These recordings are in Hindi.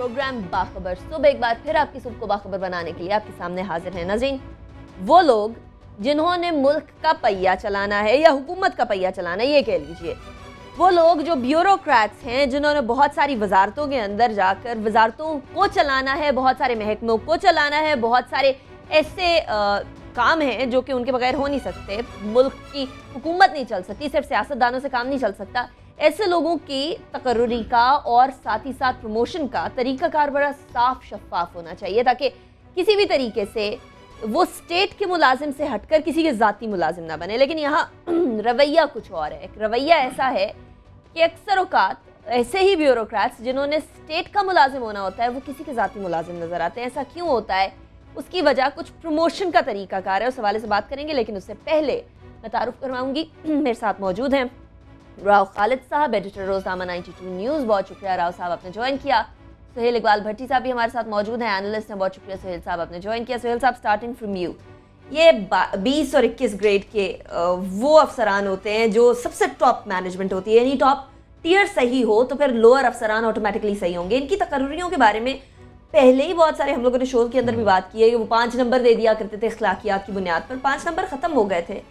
प्रोग्राम बाखबर। सुबह एक बार फिर आपकी सुबह को बाखबर बनाने के लिए आपके सामने हाजिर है नजीन। वो लोग जिन्होंने मुल्क का पहिया चलाना है या हुकूमत का पहिया चलाना है, ये कह लीजिए। वो लोग जो ब्यूरोक्रेट्स हैं, जिन्होंने बहुत सारी वजारतों के अंदर जाकर वजारतों को चलाना है, बहुत सारे महकमों को चलाना है, बहुत सारे ऐसे काम हैं जो कि उनके बगैर हो नहीं सकते। मुल्क की हुकूमत नहीं चल सकती, सिर्फ़ सियासतदानों से काम नहीं चल सकता। ऐसे लोगों की तकर्री का और साथ ही साथ प्रमोशन का तरीकाकार बड़ा साफ़ शफाफ होना चाहिए ताकि किसी भी तरीके से वो स्टेट के मुलाजिम से हटकर किसी के ज़ाती मुलाजिम ना बने। लेकिन यहाँ रवैया कुछ और है। रवैया ऐसा है कि अक्सर अवकात ऐसे ही ब्यूरोक्रेट्स जिन्होंने स्टेट का मुलाजिम होना होता है, वो किसी के ज़ाती मुलाजिम नज़र आते हैं। ऐसा क्यों होता है? उसकी वजह कुछ प्रमोशन का तरीकाकार है। उस हवाले से बात करेंगे, लेकिन उससे पहले मैं तारुफ करवाऊँगी मेरे साथ मौजूद हैं। राव खालिद साहब एडिटर रोजनामा 92 न्यूज़ बहुत शुक्रिया राव साहब आपने ज्वाइन किया। सुहेल इकबाल भट्टी साहब भी हमारे साथ मौजूद हैं एनालिस्ट हैं, बहुत शुक्रिया सुहेल साहब आपने ज्वाइन किया। सुहेल साहब स्टार्टिंग फ्रॉम यू ये बीस और इक्कीस ग्रेड के वो अफसरान होते हैं जो सबसे टॉप मैनेजमेंट होती है। यानी टॉप टीयर सही हो तो फिर लोअर अफसरान ऑटोमेटिकली सही होंगे। इनकी तकर्रियों के बारे में पहले ही बहुत सारे हम लोगों ने शो के अंदर भी बात की है कि वो पाँच नंबर दे दिया करते थे अखलाकियात की बुनियाद पर। पाँच नंबर ख़त्म हो गए थे।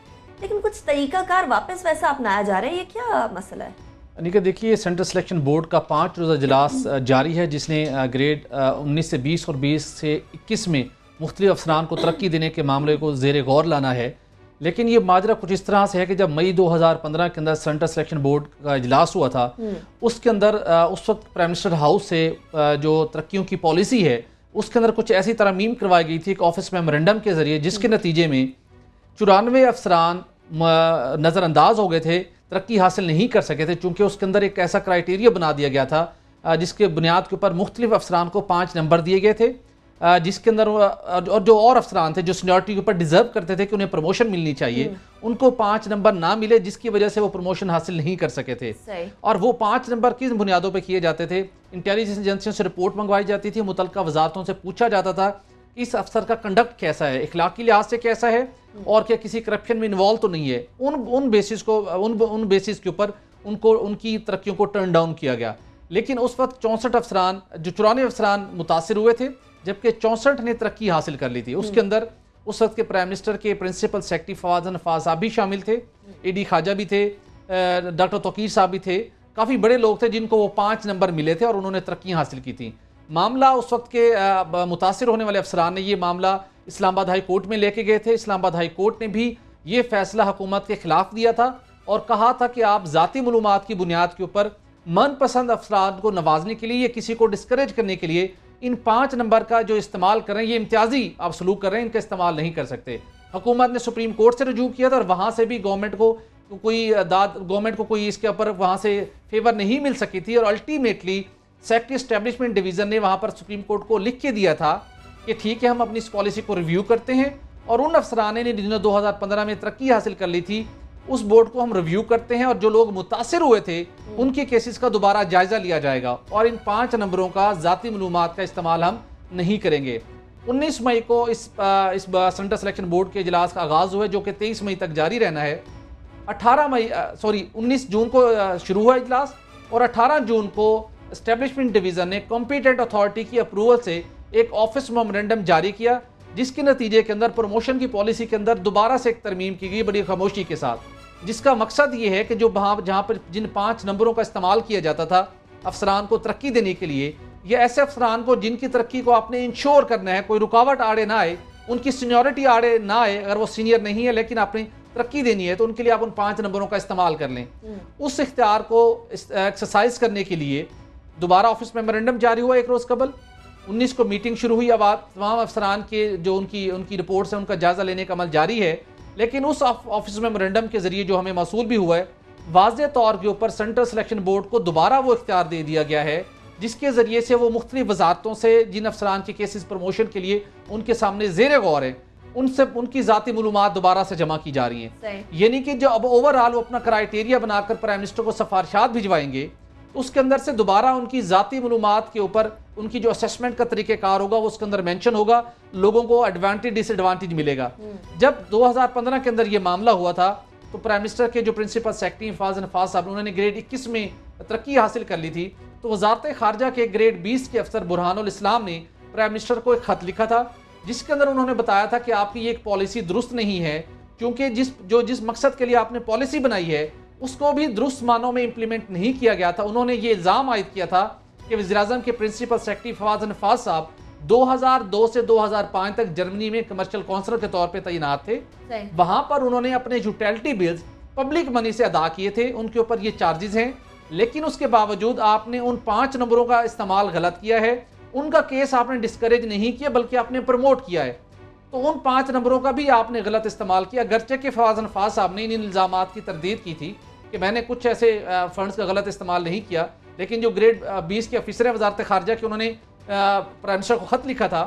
लेकिन कुछ तरीकाकार वापस वैसा अपनाया जा रहा है ये क्या मसला है अनिका देखिए सेंट्रल सिलेक्शन बोर्ड का पाँच रोज़ा इजलास जारी है जिसने ग्रेड उन्नीस से बीस और बीस से इक्कीस में मुख्तलिफ़ अफसरान को तरक्की देने के मामले को जेर गौर लाना है लेकिन ये माजरा कुछ इस तरह से है कि जब मई 2015 के अंदर सेंट्रल सिलेक्शन बोर्ड का इजलास हुआ था हम्म। उसके अंदर उस वक्त प्राइम मिनिस्टर हाउस से जो तरक्कीों की पॉलिसी है उसके अंदर कुछ ऐसी तरमीम करवाई गई थी एक ऑफ़िस मेमोरेंडम के ज़रिए जिसके हम्म। नतीजे में चुरानवे अफसरान नज़रअंदाज हो गए थे तरक्की हासिल नहीं कर सके थे चूँकि उसके अंदर एक ऐसा क्राइटेरिया बना दिया गया था जिसके बुनियाद के ऊपर मुख्तलिफ़ अफसरान को पाँच नंबर दिए गए थे जिसके अंदर और जो और अफसरान थे जो सीनियरिटी के ऊपर डिजर्व करते थे कि उन्हें प्रमोशन मिलनी चाहिए हम्म। उनको पाँच नंबर ना मिले जिसकी वजह से वो प्रमोशन हासिल नहीं कर सके थे। और वो पाँच नंबर किस बुनियादों पर किए जाते थे? इंटेलिजेंस एजेंसियों से रिपोर्ट मंगवाई जाती थी मुतल वजारतों से पूछा जाता था कि इस अफसर का कंडक्ट कैसा है इखलाकी लिहाज से कैसा है और क्या किसी करप्शन में इन्वॉल्व तो नहीं है? उन उन बेसिस को उन उन बेसिस के ऊपर उनको उनकी तरक्कीों को टर्न डाउन किया गया। लेकिन उस वक्त चौंसठ अफसरान जो चौरानवे अफसरान मुतासर हुए थे जबकि चौंसठ ने तरक्की हासिल कर ली थी। उसके अंदर उस वक्त के प्राइम मिनिस्टर के प्रिंसिपल सेक्रेटरी फवाजन फाज साहब भी शामिल थे। ए डी खाजा भी थे डॉक्टर तोकीर साहब भी थे। काफ़ी बड़े लोग थे जिनको वो पाँच नंबर मिले थे और उन्होंने तरक्की हासिल की थी। मामला उस वक्त के मुतासर होने वाले अफसरान ने ये मामला इस्लामाबाद हाई कोर्ट में लेके गए थे। इस्लामाबाद हाई कोर्ट ने भी ये फैसला हुकूमत के खिलाफ दिया था और कहा था कि आप ज़ाती मालूम की बुनियाद के ऊपर मनपसंद अफसरान को नवाजने के लिए या किसी को डिस्करेज करने के लिए इन पाँच नंबर का जो इस्तेमाल कर, ये इम्तियाजी आप सलूक कर रहे हैं, इनका इस्तेमाल नहीं कर सकते। हुकूमत ने सुप्रीम कोर्ट से रजू किया था और वहाँ से भी गवर्नमेंट को कोई दाद, गवर्नमेंट को कोई इसके ऊपर वहाँ से फेवर नहीं मिल सकी थी और अल्टीमेटली सेक्रेटरी स्टैब्लिशमेंट डिवीज़न ने वहाँ पर सुप्रीम कोर्ट को लिख के दिया था कि ठीक है, हम अपनी इस पॉलिसी को रिव्यू करते हैं और उन अफसराने ने जिन्होंने 2015 में तरक्की हासिल कर ली थी, उस बोर्ड को हम रिव्यू करते हैं और जो लोग मुतासर हुए थे, उनके केसेस का दोबारा जायजा लिया जाएगा और इन पाँच नंबरों का ज़ाती मालूम का इस्तेमाल हम नहीं करेंगे। 19 मई को इस इस सेंट्रल सिलेक्शन बोर्ड के इजलास का आगाज़ हुआ है, जो कि 23 मई तक जारी रहना है। 18 मई सॉरी 19 जून को शुरू हुआ इजलास और 18 जून को स्टैब्लिशमेंट डिवीज़न ने कॉम्पिटेंट अथॉरिटी की अप्रूवल से एक ऑफ़िस मेमोरेंडम जारी किया जिसके नतीजे के अंदर प्रमोशन की पॉलिसी के अंदर दोबारा से एक तरमीम की गई बड़ी खामोशी के साथ। जिसका मकसद ये है कि जो वहाँ जहाँ पर जिन पाँच नंबरों का इस्तेमाल किया जाता था अफसरान को तरक्की देने के लिए या ऐसे अफसरान को जिनकी तरक्की को आपने इंश्योर करना है कोई रुकावट आड़े ना आए उनकी सीनियोरिटी आड़े ना आए अगर वो सीनियर नहीं है लेकिन आपने तरक्की देनी है तो उनके लिए आप उन पाँच नंबरों का इस्तेमाल कर लें। हम्म। उस इख्तियार को एक्सरसाइज करने के लिए दोबारा ऑफ़िस मेमोरेंडम जारी हुआ एक रोज़ कबल। 19 को मीटिंग शुरू हुई अब तमाम अफसरान के जो उनकी उनकी रिपोर्ट्स हैं उनका जायज़ा लेने का अमल जारी है। लेकिन उस ऑफ़िस मेमोरेंडम के ज़रिए जो हमें मसूल भी हुआ है वाज तौर के ऊपर सेंट्रल सिलेक्शन बोर्ड को दोबारा वो इख्तियार दे दिया गया है जिसके ज़रिए से वो मुख्तलिफ़ वजारतों से जिन अफसरान के केसेस प्रमोशन के लिए उनके सामने जेर गौर है उनसे उनकी ज़ाती मालूम दोबारा से जमा की जा रही हैं। यानी कि जो अब ओवरऑल वो अपना क्राइटेरिया बनाकर प्राइम मिनिस्टर को सफारशात भिजवाएँगे उसके अंदर से दोबारा उनकी ज़ाती मालूम के ऊपर उनकी जो असेसमेंट का तरीक़ेकार होगा वो उसके अंदर मेंशन होगा लोगों को एडवांटेज डिसएडवांटेज मिलेगा हम्म। जब 2015 के अंदर ये मामला हुआ था तो प्राइम मिनिस्टर के जो प्रिंसिपल सेक्रेटरी फाज नफाज साहब उन्होंने ग्रेड 21 में तरक्की हासिल कर ली थी तो वजारत खारजा के ग्रेड बीस के अफसर बुरहान इस्लाम ने प्राइम मिनिस्टर को एक खत लिखा था जिसके अंदर उन्होंने बताया था कि आपकी ये एक पॉलिसी दुरुस्त नहीं है क्योंकि जिस जो जिस मकसद के लिए आपने पॉलिसी बनाई है उसको भी दुरुस्त मानों में इम्प्लीमेंट नहीं किया गया था उन्होंने ये इल्ज़ाम आयद किया था कि वजी अजम के प्रिंसिपल सेक्रेटरी फवाज नफाज साहब 2002 से 2005 तक जर्मनी में कमर्शियल काउंसलर के तौर पे तैनात थे। वहाँ पर उन्होंने अपने यूटिलिटी बिल्स पब्लिक मनी से अदा किए थे उनके ऊपर ये चार्जेस हैं। लेकिन उसके बावजूद आपने उन पाँच नंबरों का इस्तेमाल गलत किया है। उनका केस आपने डिस्करेज नहीं किया बल्कि आपने प्रमोट किया है। तो उन पाँच नंबरों का भी आपने गलत इस्तेमाल किया। गर्चे के फवाज नफाज साहब ने इन इल्ज़ाम की तरदीद की थी कि मैंने कुछ ऐसे फंड्स का गलत इस्तेमाल नहीं किया। लेकिन जो ग्रेड बीस के ऑफिसर हैं वजारत खारजा के उन्होंने प्राइम मिनिस्टर को ख़त लिखा था।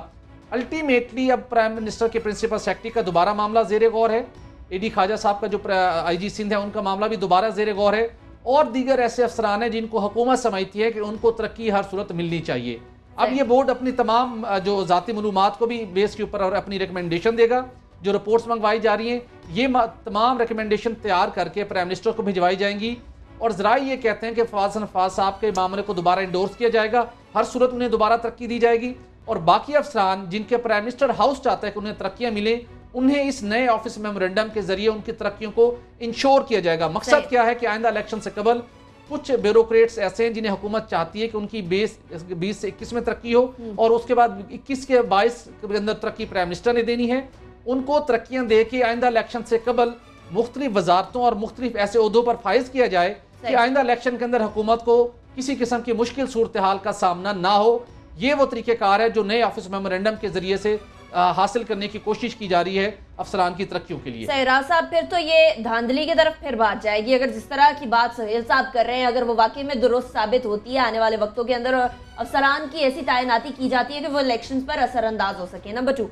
अल्टीमेटली अब प्राइम मिनिस्टर के प्रिंसिपल सेक्रेटरी का दोबारा मामला जेर गौर है। ए डी खाजा साहब का जो आई जी सिंध है उनका मामला भी दोबारा जेर गौर है। और दीगर ऐसे अफसरान हैं जिनको हुकूमत समझती है कि उनको तरक्की हर सूरत मिलनी चाहिए। अब ये बोर्ड अपनी तमाम जो ज़ाती मालूम को भी बेस के ऊपर और अपनी रिकमेंडेशन देगा जो रिपोर्ट्स मंगवाई जा रही हैं ये तमाम रिकमेंडेशन तैयार करके प्राइम मिनिस्टर को भिजवाई जाएँगी। और ज़रा ये कहते हैं कि फवाज नफाज साहब के मामले को दोबारा इंडोर्स किया जाएगा। हर सूरत उन्हें दोबारा तरक्की दी जाएगी। और बाकी अफसरान जिनके प्राइम मिनिस्टर हाउस चाहता है कि उन्हें तरक्कियाँ मिले उन्हें इस नए ऑफ़िस मेमोरेंडम के ज़रिए उनकी तरक्कियों को इंश्योर किया जाएगा। मकसद क्या है कि आइंदा इलेक्शन से कबल कुछ ब्यूरोक्रेट्स ऐसे हैं जिन्हें हुकूमत चाहती है कि उनकी बेस बीस से इक्कीस में तरक्की हो हम्म। और उसके बाद इक्कीस के बाईस के अंदर तरक्की प्राइम मिनिस्टर ने देनी है। उनको तरक्कियाँ दे के आइंदा इलेक्शन से कबल मुख्तलिफ़ वजारतों और मुख्तलिफ़ ऐसे उहदों पर फाइज किया जाए कि आइंदा इलेक्शन के अंदर हुकूमत को किसी किस्म की मुश्किल सूरत हाल का सामना ना हो। ये वो तरीक़ेकार है जो नए ऑफ़िस मेमोरेंडम के ज़रिए से आ, हासिल करने की कोशिश की जा रही है अफसरान की तरक्की के लिए। सहरा साहब फिर तो ये धांधली की तरफ़ फिर बात जाएगी। अगर जिस तरह की बात सहेल साहब कर रहे हैं अगर वो वाकई में दुरुस्त साबित होती है आने वाले वक्तों के अंदर और अफसरान की ऐसी तैनाती की जाती है कि वो इलेक्शन पर असरअंदाज हो सके। नंबर टू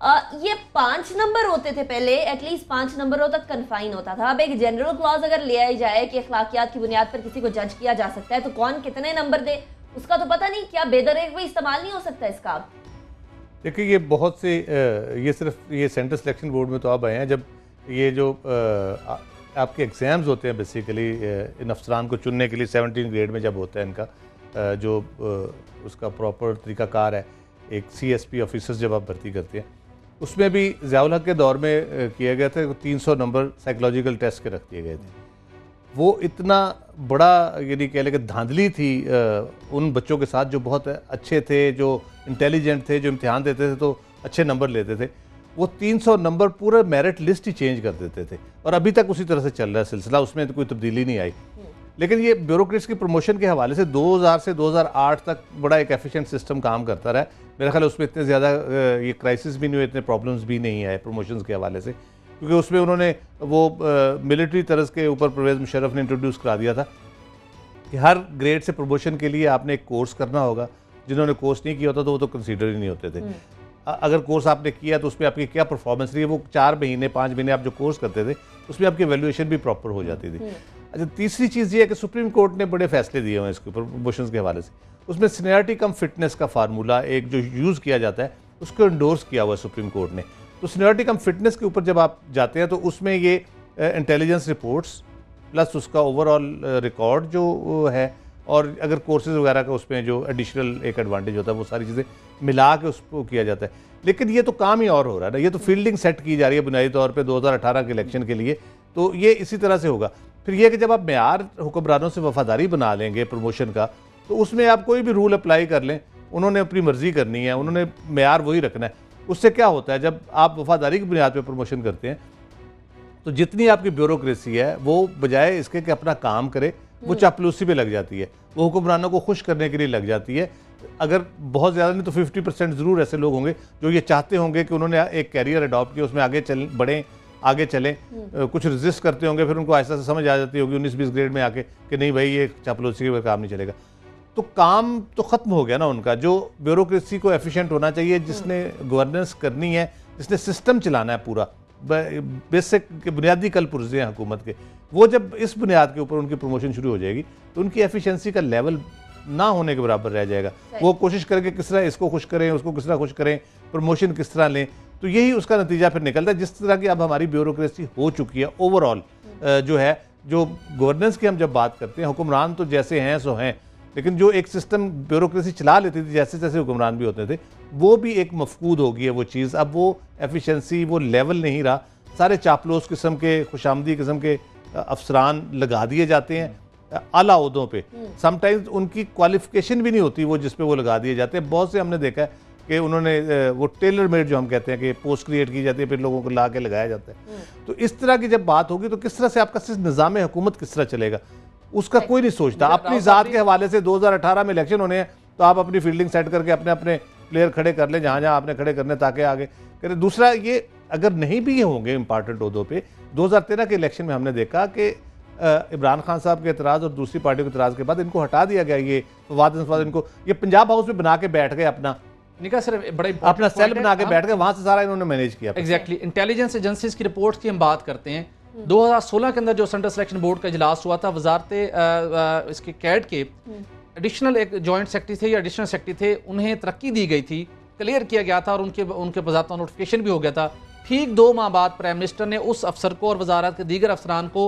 ये पाँच नंबर होते थे पहले एटलीस्ट पाँच नंबरों तक कन्फाइन होता था। अब एक जनरल क्लॉज अगर ले आई जाए कि अखलाकियात की बुनियाद पर किसी को जज किया जा सकता है तो कौन कितने नंबर दे? उसका तो पता नहीं क्या बेदर भी इस्तेमाल नहीं हो सकता इसका। देखिए ये बहुत से ये सिर्फ़ ये सेंट्रल सिलेक्शन बोर्ड में तो अब आए हैं। जब ये जो आ, आपके एग्ज़ाम्स होते हैं बेसिकली इन अफसरान को चुनने के लिए सेवनटीन ग्रेड में जब होता है इनका जो उसका प्रॉपर तरीकाकार है एक सी एस पी ऑफिसर्स जब आप भर्ती करते हैं उसमें भी जयाल के दौर में किया गया था तीन सौ नंबर साइकोलॉजिकल टेस्ट के रख दिए गए थे। वो इतना बड़ा, यानी कह लें धांधली थी उन बच्चों के साथ जो बहुत अच्छे थे, जो इंटेलिजेंट थे, जो इम्तिहान देते थे तो अच्छे नंबर लेते थे। वो 300 नंबर पूरा मेरिट लिस्ट ही चेंज कर देते थे। और अभी तक उसी तरह से चल रहा है सिलसिला, उसमें तो कोई तब्दीली नहीं आई। लेकिन ये ब्यूरोक्रेट्स की प्रमोशन के हवाले से 2000 से 2008 तक बड़ा एक एफिशिएंट सिस्टम काम करता रहा मेरा ख्याल उसमें इतने ज़्यादा ये क्राइसिस भी नहीं हुए इतने प्रॉब्लम्स भी नहीं आए प्रमोशंस के हवाले से। क्योंकि उसमें उन्होंने वो मिलिट्री तर्ज के ऊपर परवेज़ मुशरफ ने इंट्रोड्यूस करा दिया था कि हर ग्रेड से प्रमोशन के लिए आपने एक कोर्स करना होगा। जिन्होंने कोर्स नहीं किया होता तो वो तो कंसिडर ही नहीं होते थे। हम्म। अगर कोर्स आपने किया तो उसमें आपकी क्या परफॉर्मेंस रही है? वो चार महीने पाँच महीने आप जो कोर्स करते थे उसमें आपकी वैल्यूएशन भी प्रॉपर हो जाती थी। हम्म। अच्छा तीसरी चीज़ ये है कि सुप्रीम कोर्ट ने बड़े फैसले दिए हुए हैं इसके ऊपर प्रमोशन के हवाले से। उसमें सीनियरिटी कम फिटनेस का फार्मूला एक जो यूज़ किया जाता है, उसको इंडोर्स किया हुआ है सुप्रीम कोर्ट ने। तो सीनियरिटी कम फिटनेस के ऊपर जब आप जाते हैं तो उसमें ये इंटेलिजेंस रिपोर्ट्स प्लस उसका ओवरऑल रिकॉर्ड जो है, और अगर कोर्सेज वगैरह का उसमें जो एडिशनल एक एडवांटेज होता है, वो सारी चीज़ें मिला के उसको किया जाता है। लेकिन ये तो काम ही और हो रहा है ना, ये तो फील्डिंग सेट की जा रही है बुनियादी तौर पे 2018 के इलेक्शन के लिए तो ये इसी तरह से होगा। फिर यह कि जब आप मैार हुक्मरानों से वफादारी बना लेंगे प्रमोशन का तो उसमें आप कोई भी रूल अप्लाई कर लें। उन्होंने अपनी मर्ज़ी करनी है उन्होंने मैार वही रखना है। उससे क्या होता है जब आप वफादारी की बुनियाद पर प्रमोशन करते हैं तो जितनी आपकी ब्यूरोक्रेसी है वो बजाय इसके कि अपना काम करे वो हम्म। चापलूसी पे लग जाती है। वो हुक्मरानों को खुश करने के लिए लग जाती है। अगर बहुत ज़्यादा नहीं तो 50 परसेंट ज़रूर ऐसे लोग होंगे जो ये चाहते होंगे कि उन्होंने एक कैरियर अडॉप्ट किया उसमें आगे चल बढ़ें। आगे चलें हम्म। कुछ रजिस्ट करते होंगे फिर उनको ऐसा समझ आ जाती होगी उन्नीस बीस ग्रेड में आके कि नहीं भाई ये चापलूसी का काम नहीं चलेगा। तो काम तो ख़त्म हो गया ना उनका जो ब्यूरोक्रेसी को एफिशिएंट होना चाहिए जिसने गवर्नेंस करनी है जिसने सिस्टम चलाना है पूरा बेसिक बुनियादी कल पुर्जे हैं हुकूमत के वो जब इस बुनियाद के ऊपर उनकी प्रमोशन शुरू हो जाएगी तो उनकी एफिशिएंसी का लेवल ना होने के बराबर रह जाएगा। वो कोशिश करेंगे किस तरह इसको खुश करें उसको किस तरह खुश करें प्रमोशन किस तरह लें तो यही उसका नतीजा फिर निकलता है जिस तरह की अब हमारी ब्यूरोक्रेसी हो चुकी है ओवरऑल जो है जो गवर्नेंस की हम जब बात करते हैं हुक्मरान तो जैसे हैं सो हैं लेकिन जो एक सिस्टम ब्यूरोक्रेसी चला लेती थी जैसे जैसे हुक्मरान भी होते थे वो भी एक मफकूद हो गई है वो चीज़। अब वो एफिशिएंसी वो लेवल नहीं रहा। सारे चापलोस किस्म के खुशामदी किस्म के अफसरान लगा दिए जाते हैं आला उहदों पे। समटाइम्स उनकी क्वालिफिकेशन भी नहीं होती वो जिस पे वो लगा दिए जाते हैं। बहुत से हमने देखा है कि उन्होंने वो टेलर मेड जो हम कहते हैं कि पोस्ट क्रिएट की जाती है फिर लोगों को ला के लगाया जाता है। तो इस तरह की जब बात होगी तो किस तरह से आपका सिर्फ़ निज़ाम हुकूमत किस तरह चलेगा? उसका कोई नहीं सोचता। अपनी ज़ात के हवाले से 2018 में इलेक्शन होने हैं तो आप अपनी फील्डिंग सेट करके अपने अपने प्लेयर खड़े कर लें जहाँ जहाँ आपने खड़े करने ताकि आगे करें। दूसरा ये अगर नहीं भी होंगे इंपॉर्टेंट उहदों पे 2013 के इलेक्शन में हमने देखा कि इमरान खान साहब के एतराज़ और दूसरी पार्टी के एतराज़ के बाद इनको हटा दिया गया ये वाद इनको। ये पंजाब हाउस में बना के बैठ गए अपना। निका सर बड़ा अपना सेल बना के बैठ गए वहाँ से सारा इन्होंने मैनेज किया। एग्जैक्टली इंटेलिजेंस एजेंसीज की रिपोर्ट की हम बात करते हैं। 2016 के अंदर जो सेंट्रल सिलेक्शन बोर्ड का इजलास हुआ था वजारत इसके कैड के एडिशनल एक जॉइंट सेक्रेटरी थे या एडिशनल सेक्रेटरी थे उन्हें तरक्की दी गई थी क्लियर किया गया था और उनके उनके बजाता नोटिफिकेशन भी हो गया था। ठीक दो माह बाद प्राइम मिनिस्टर ने उस अफसर को और वजारत के दीगर अफसरान को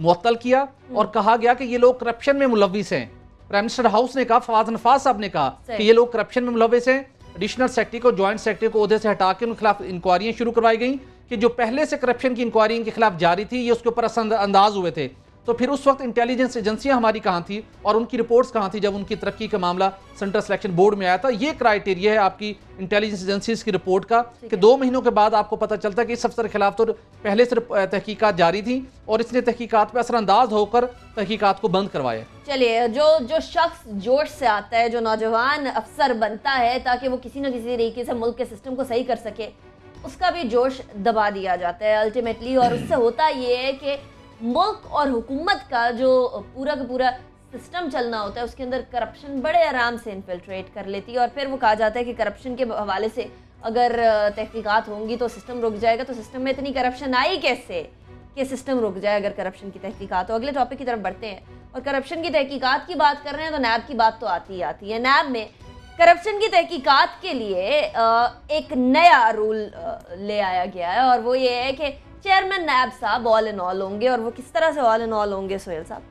मुअत्तल किया हम्म। और कहा गया कि ये लोग करप्शन में मुलविस हैं। प्राइम मिनिस्टर हाउस ने कहा फवाद नफाज साहब ने कहा कि ये लोग करप्शन में मुलविस हैं। एडिशनल सेक्रेटरी को ज्वाइंट सेक्रेटरी को अहदे से हटा के उनके खिलाफ इंक्वायरियाँ शुरू करवाई गई कि जो पहले से करप्शन की इंक्वायरी इनके खिलाफ जारी थी, ये उसके ऊपर अंदाज हुए थे। तो फिर उस वक्त इंटेलिजेंस एजेंसियाँ हमारी कहाँ थी और उनकी रिपोर्ट्स कहाँ थी जब उनकी तरक्की का मामला सेंट्रल सिलेक्शन बोर्ड में आया था? ये क्राइटेरिया है आपकी इंटेलिजेंस एजेंसीज की रिपोर्ट का कि दो महीनों के बाद आपको पता चलता है कि इस अफसर के खिलाफ तो पहले से तहकीकत जारी थी और इसने तहकीकत पर असरअंदाज होकर तहकीकत को बंद करवाया। चलिए जो जो शख्स जोश से आता है जो नौजवान अफसर बनता है ताकि वो किसी न किसी तरीके से मुल्क के सिस्टम को सही कर सके उसका भी जोश दबा दिया जाता है अल्टीमेटली और उससे होता ये है कि मुल्क और हुकूमत का जो पूरा का पूरा सिस्टम चलना होता है, उसके अंदर करप्शन बड़े आराम से इन्फिल्ट्रेट कर लेती है और फिर वो कहा जाता है कि करप्शन के हवाले से अगर तहकीकात होंगी तो सिस्टम रुक जाएगा। तो सिस्टम में इतनी करप्शन आई कैसे कि सिस्टम रुक जाए अगर करप्शन की तहकीकात हो? अगले टॉपिक की तरफ़ बढ़ते हैं। और करप्शन की तहकीकात की बात कर रहे हैं तो नैब की बात तो आती ही आती है। नैब में करप्शन की तहकीकात के लिए एक नया रूल ले आया गया है और वो ये है कि चेयरमैन नैब साहब ऑल इन ऑल होंगे और वो किस तरह से ऑल इन ऑल होंगे सोहेल साहब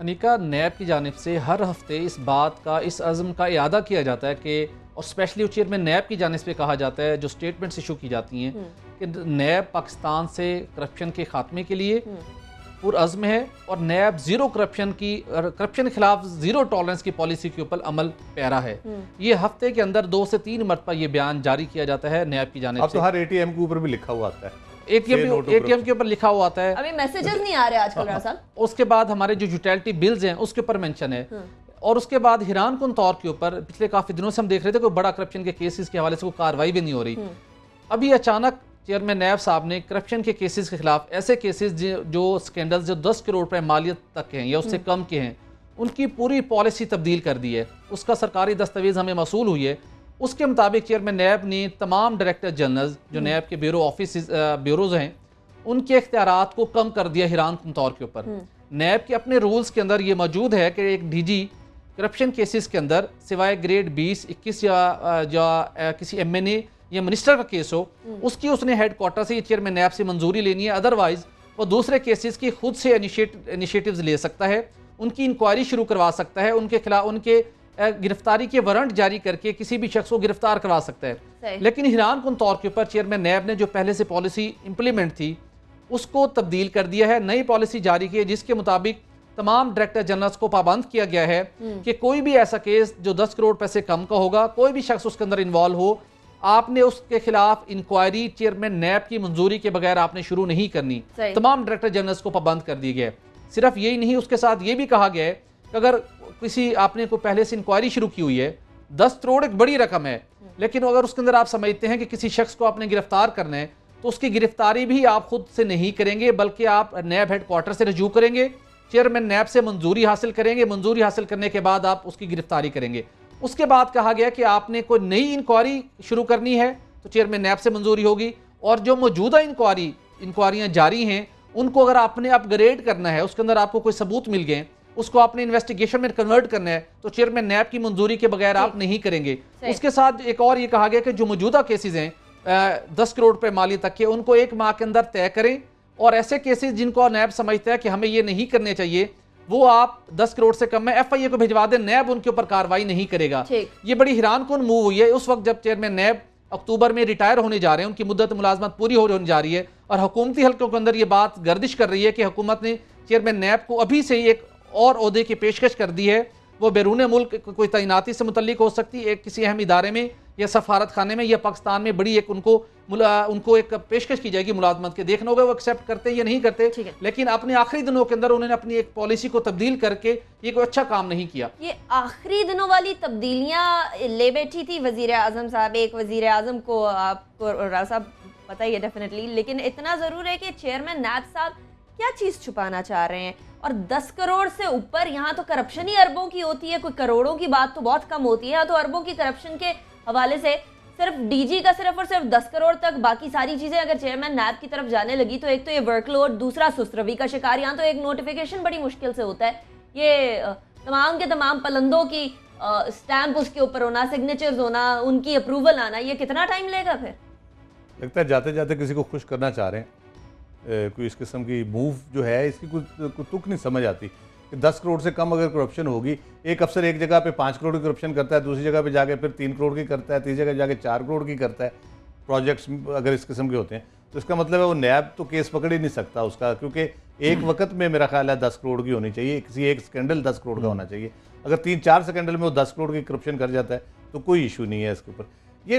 अनिका नैब की जानब से हर हफ़्ते इस बात का इस अज़म का इरादा किया जाता है कि और स्पेशली चेयरमैन नैब की जानब से कहा जाता है जो स्टेटमेंट्स इशू की जाती हैं हम्म। कि नैब पाकिस्तान से करप्शन के खात्मे के लिए हम्म। पुरज़म है और नैब ज़ीरो करप्शन की करप्शन के खिलाफ ज़ीरो टॉलरेंस की पॉलिसी के ऊपर अमल पैरा है हम्म। ये हफ़्ते के अंदर दो से तीन मरतबा ये बयान जारी किया जाता है नैब की जानब से तो हर एटीएम के ऊपर भी लिखा हुआ आता है एटीएम एटीएम के ऊपर लिखा हुआ आता है। अभी मैसेजेस नहीं आ रहे आजकल हाँ, हाँ। उसके बाद हमारे जो यूटिलिटी बिल्स हैं उसके ऊपर मेंशन है। हाँ। और उसके बाद हिरान कुन तौर के ऊपर पिछले काफ़ी दिनों से हम देख रहे थे कोई बड़ा करप्शन के केसेस के हवाले से कोई कार्रवाई भी नहीं हो रही। अभी अचानक चेयरमैन नैब साहब ने करप्शन के केसेस के खिलाफ ऐसे केसेस जो स्कैंडल जो दस करोड़ रुपए मालियत तक हैं या उससे कम के हैं उनकी पूरी पॉलिसी तब्दील कर दी है। उसका सरकारी दस्तावेज़ हमें मसूल हुई है। उसके मुताबिक चेयरमैन नैब ने तमाम डायरेक्टर जनरल जो नैब के ब्यूरो ऑफ़िस ब्यूरोज हैं उनके इख्तियार को कम कर दिया हिरान तौर के ऊपर हम्म। नैब के अपने रूल्स के अंदर ये मौजूद है कि एक डीजी करप्शन केसेस के अंदर सिवाय ग्रेड 20, 21 या या किसी एमएनए या मिनिस्टर का केस हो हम्म। उसकी उसने हेड क्वार्टर से चेयरमैन नैब से मंजूरी लेनी है अदरवाइज़ वो दूसरे केसेस की खुद से इनिशिएटिव्स ले सकता है उनकी इंक्वायरी शुरू करवा सकता है उनके खिलाफ उनके गिरफ्तारी के वारंट जारी करके किसी भी शख्स को गिरफ़्तार करवा सकता है। लेकिन हिरान कन तौर के ऊपर चेयरमैन नैब ने जो पहले से पॉलिसी इंप्लीमेंट थी उसको तब्दील कर दिया है। नई पॉलिसी जारी की है जिसके मुताबिक तमाम डायरेक्टर जनरल्स को पाबंद किया गया है हम्म। कि कोई भी ऐसा केस जो 10 करोड़ पैसे कम का होगा कोई भी शख्स उसके अंदर इन्वॉल्व हो आपने उसके खिलाफ इंक्वायरी चेयरमैन नैब की मंजूरी के बगैर आपने शुरू नहीं करनी। तमाम डायरेक्टर जनरल्स को पाबंद कर दिया गया सिर्फ़ यही नहीं उसके साथ ये भी कहा गया है कि अगर किसी आपने को पहले से इंक्वायरी शुरू की हुई है, दस करोड़ एक बड़ी रकम है। लेकिन अगर उसके अंदर आप समझते हैं कि किसी शख्स को आपने गिरफ़्तार करना है तो उसकी गिरफ्तारी भी आप खुद से नहीं करेंगे, बल्कि आप नैब हेडक्वार्टर से रजू करेंगे चेयरमैन नैब से मंजूरी हासिल करेंगे, मंजूरी हासिल करने के बाद आप उसकी गिरफ्तारी करेंगे उसके बाद कहा गया कि आपने कोई नई इंक्वायरी शुरू करनी है तो चेयरमैन नैब से मंजूरी होगी, और जो मौजूदा इंक्वायरी इंक्वायरियाँ जारी हैं, उनको अगर आपने अपग्रेड करना है, उसके अंदर आपको कोई सबूत मिल गए उसको आपने इन्वेस्टिगेशन में कन्वर्ट करना है तो चेयरमैन नैब की मंजूरी के बगैर आप नहीं करेंगे। उसके साथ एक और ये कहा गया कि जो मौजूदा केसेज हैं दस करोड़ रुपए माली तक के उनको एक माह के अंदर तय करें और ऐसे केसेज जिनको नैब समझता है कि हमें ये नहीं करने चाहिए वो आप दस करोड़ से कम में एफ़ आई ए को भिजवा दें नैब उनके ऊपर कार्रवाई नहीं करेगा। ये बड़ी हैरान कन मूव हुई है। उस वक्त जब चेयरमैन नैब अक्टूबर में रिटायर होने जा रहे हैं उनकी मुद्दत मुलाजमत पूरी होने जा रही है और हुकूमती हल्कों के अंदर ये बात गर्दिश कर रही है कि हुकूमत ने चेयरमैन नैब को अभी से ही एक और अहदे की पेशकश कर दी है। वो बैरून मुल्क कोई तैनाती से मुतलिक हो सकती है एक किसी अहम इदारे में या सफारत खाने में या पाकिस्तान में बड़ी एक उनको उनको एक पेशकश की जाएगी मुलाजमत के। देखना होगा वो एक्सेप्ट करते हैं या नहीं करते। लेकिन अपने आखिरी दिनों के अंदर उन्होंने अपनी एक पॉलिसी को तब्दील करके ये कोई अच्छा काम नहीं किया। ये आखिरी दिनों वाली तब्दीलियाँ ले बैठी थी वज़ीर आज़म साहब। एक वज़ीर आज़म को आपको साहब पता ही है डेफिनेटली लेकिन इतना ज़रूर है कि चेयरमैन नैब साहब क्या चीज़ छुपाना चाह रहे हैं? और 10 करोड़ से ऊपर यहाँ तो करप्शन ही अरबों की होती है, कोई करोड़ों की बात तो बहुत कम होती है। तो अरबों की करप्शन के हवाले से सिर्फ़ डीजी का सिर्फ़ और सिर्फ़ 10 करोड़ तक बाकी सारी चीज़ें अगर चेयरमैन नैब की तरफ़ जाने लगी तो एक तो ये वर्कलोड दूसरा सुस्तरवी का शिकार, यहाँ तो एक नोटिफिकेशन बड़ी मुश्किल से होता है। ये तमाम के तमाम पलंदों की स्टैंप उसके ऊपर होना सिग्नेचर्स होना, उनकी अप्रूवल आना, ये कितना टाइम लेगा फिर? लगता है जाते जाते किसी को खुश करना चाह रहे हैं। कोई इस किस्म की मूव जो है इसकी कुछ कुछ तुक नहीं समझ आती कि दस करोड़ से कम अगर करप्शन होगी एक अफसर एक जगह पे पाँच करोड़ की करप्शन करता है दूसरी जगह पे जाके फिर तीन करोड़ की करता है तीसरी जगह जाके चार करोड़ की करता है प्रोजेक्ट्स अगर इस किस्म के होते हैं तो इसका मतलब है वो नैब तो केस पकड़ ही नहीं सकता उसका क्योंकि एक वक्त में मेरा ख्याल है दस करोड़ की होनी चाहिए किसी एक स्कैंडल दस करोड़ का होना चाहिए। अगर तीन चार स्कैंडल में वो दस करोड़ की करप्शन कर जाता है तो कोई इशू नहीं है इसके ऊपर। ये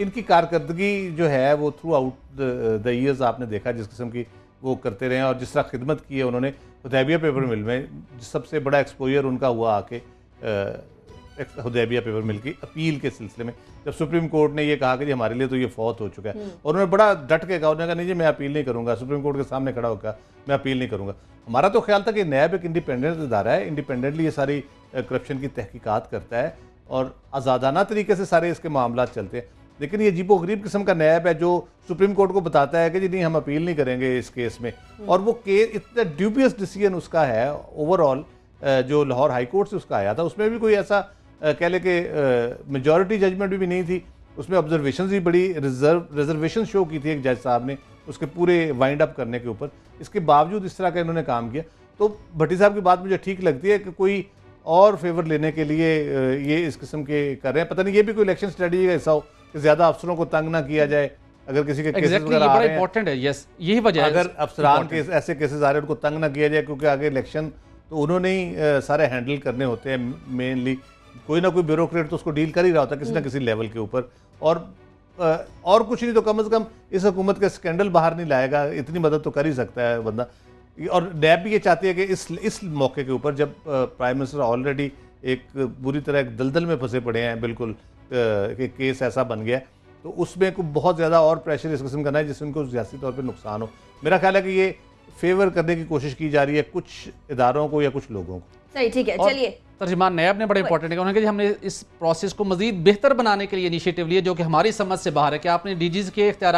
इनकी कारकर्दगी जो है वो थ्रू आउट द ईयर्स आपने देखा जिस किस्म की वो करते रहे और जिस तरह खिदमत की है उन्होंने हुदैबिया पेपर मिल में सबसे बड़ा एक्सपोजर उनका हुआ आके हुदैबिया पेपर मिल की अपील के सिलसिले में। जब सुप्रीम कोर्ट ने ये कहा कि हमारे लिए तो ये फौत हो चुका है और उन्होंने बड़ा डट के कहा उन्होंने कहा नहीं जी मैं अपील नहीं करूँगा। सुप्रीम कोर्ट के सामने खड़ा होकर मैं अपील नहीं करूँगा। हमारा तो ख्याल था कि नैब एक इंडिपेंडेंट इदारा है इंडिपेंडेंटली ये सारी करप्शन की तहकीकात करता है। और आज़ादाना तरीके से सारे इसके मामला चलते हैं। लेकिन ये अजीबो गरीब किस्म का नैब है जो सुप्रीम कोर्ट को बताता है कि जी नहीं हम अपील नहीं करेंगे इस केस में। और वो केस इतना ड्यूबियस डिसीज़न उसका है ओवरऑल जो लाहौर हाई कोर्ट से उसका आया था उसमें भी कोई ऐसा कह ले कि मेजॉरिटी जजमेंट भी नहीं थी। उसमें ऑब्जर्वेशन भी बड़ी रिज़र्व रिजर्वेशन शो की थी एक जज साहब ने उसके पूरे वाइंड अप करने के ऊपर। इसके बावजूद इस तरह का इन्होंने काम किया। तो भट्टी साहब की बात मुझे ठीक लगती है कि कोई और फेवर लेने के लिए ये इस किस्म के कर रहे हैं। पता नहीं ये भी कोई इलेक्शन स्ट्रेटजी का हिस्सा हो कि ज़्यादा अफसरों को तंग ना किया जाए अगर किसी के केसेस एग्जैक्टली वगैरह आ रहे हैं। है यस यही वजह है अगर अफसरान के ऐसे केसेस आ रहे हैं उनको तंग ना किया जाए क्योंकि आगे इलेक्शन तो उन्होंने ही सारे हैंडल करने होते हैं मेनली कोई ना कोई ब्यूरोक्रेट तो उसको डील कर ही रहा होता है किसी ना किसी लेवल के ऊपर। और और कुछ नहीं तो कम से कम इस हुकूमत का स्कैंडल बाहर नहीं लाएगा इतनी मदद तो कर ही सकता है बंदा। और नैब भी ये चाहती है कि इस इस मौके के ऊपर जब प्राइम मिनिस्टर ऑलरेडी एक बुरी तरह एक दलदल में फंसे पड़े हैं बिल्कुल कि केस ऐसा बन गया तो उसमें को बहुत ज़्यादा और प्रेशर इस किस्म करना है जिससे उनको सियासी तौर पर नुकसान हो। मेरा ख्याल है कि ये फेवर करने की कोशिश की जा रही है कुछ इदारों को या कुछ लोगों को। सही ठीक है चलिए। तर्जमान नैब ने बड़ा इंपॉर्टेंट है उन्होंने कहा जी हमने इस प्रोसेस को मजीद बेहतर बनाने के लिए इनिशिएटिव लिए जो कि हमारी समझ से बाहर है। कि आपने डीजीज के इख्तियार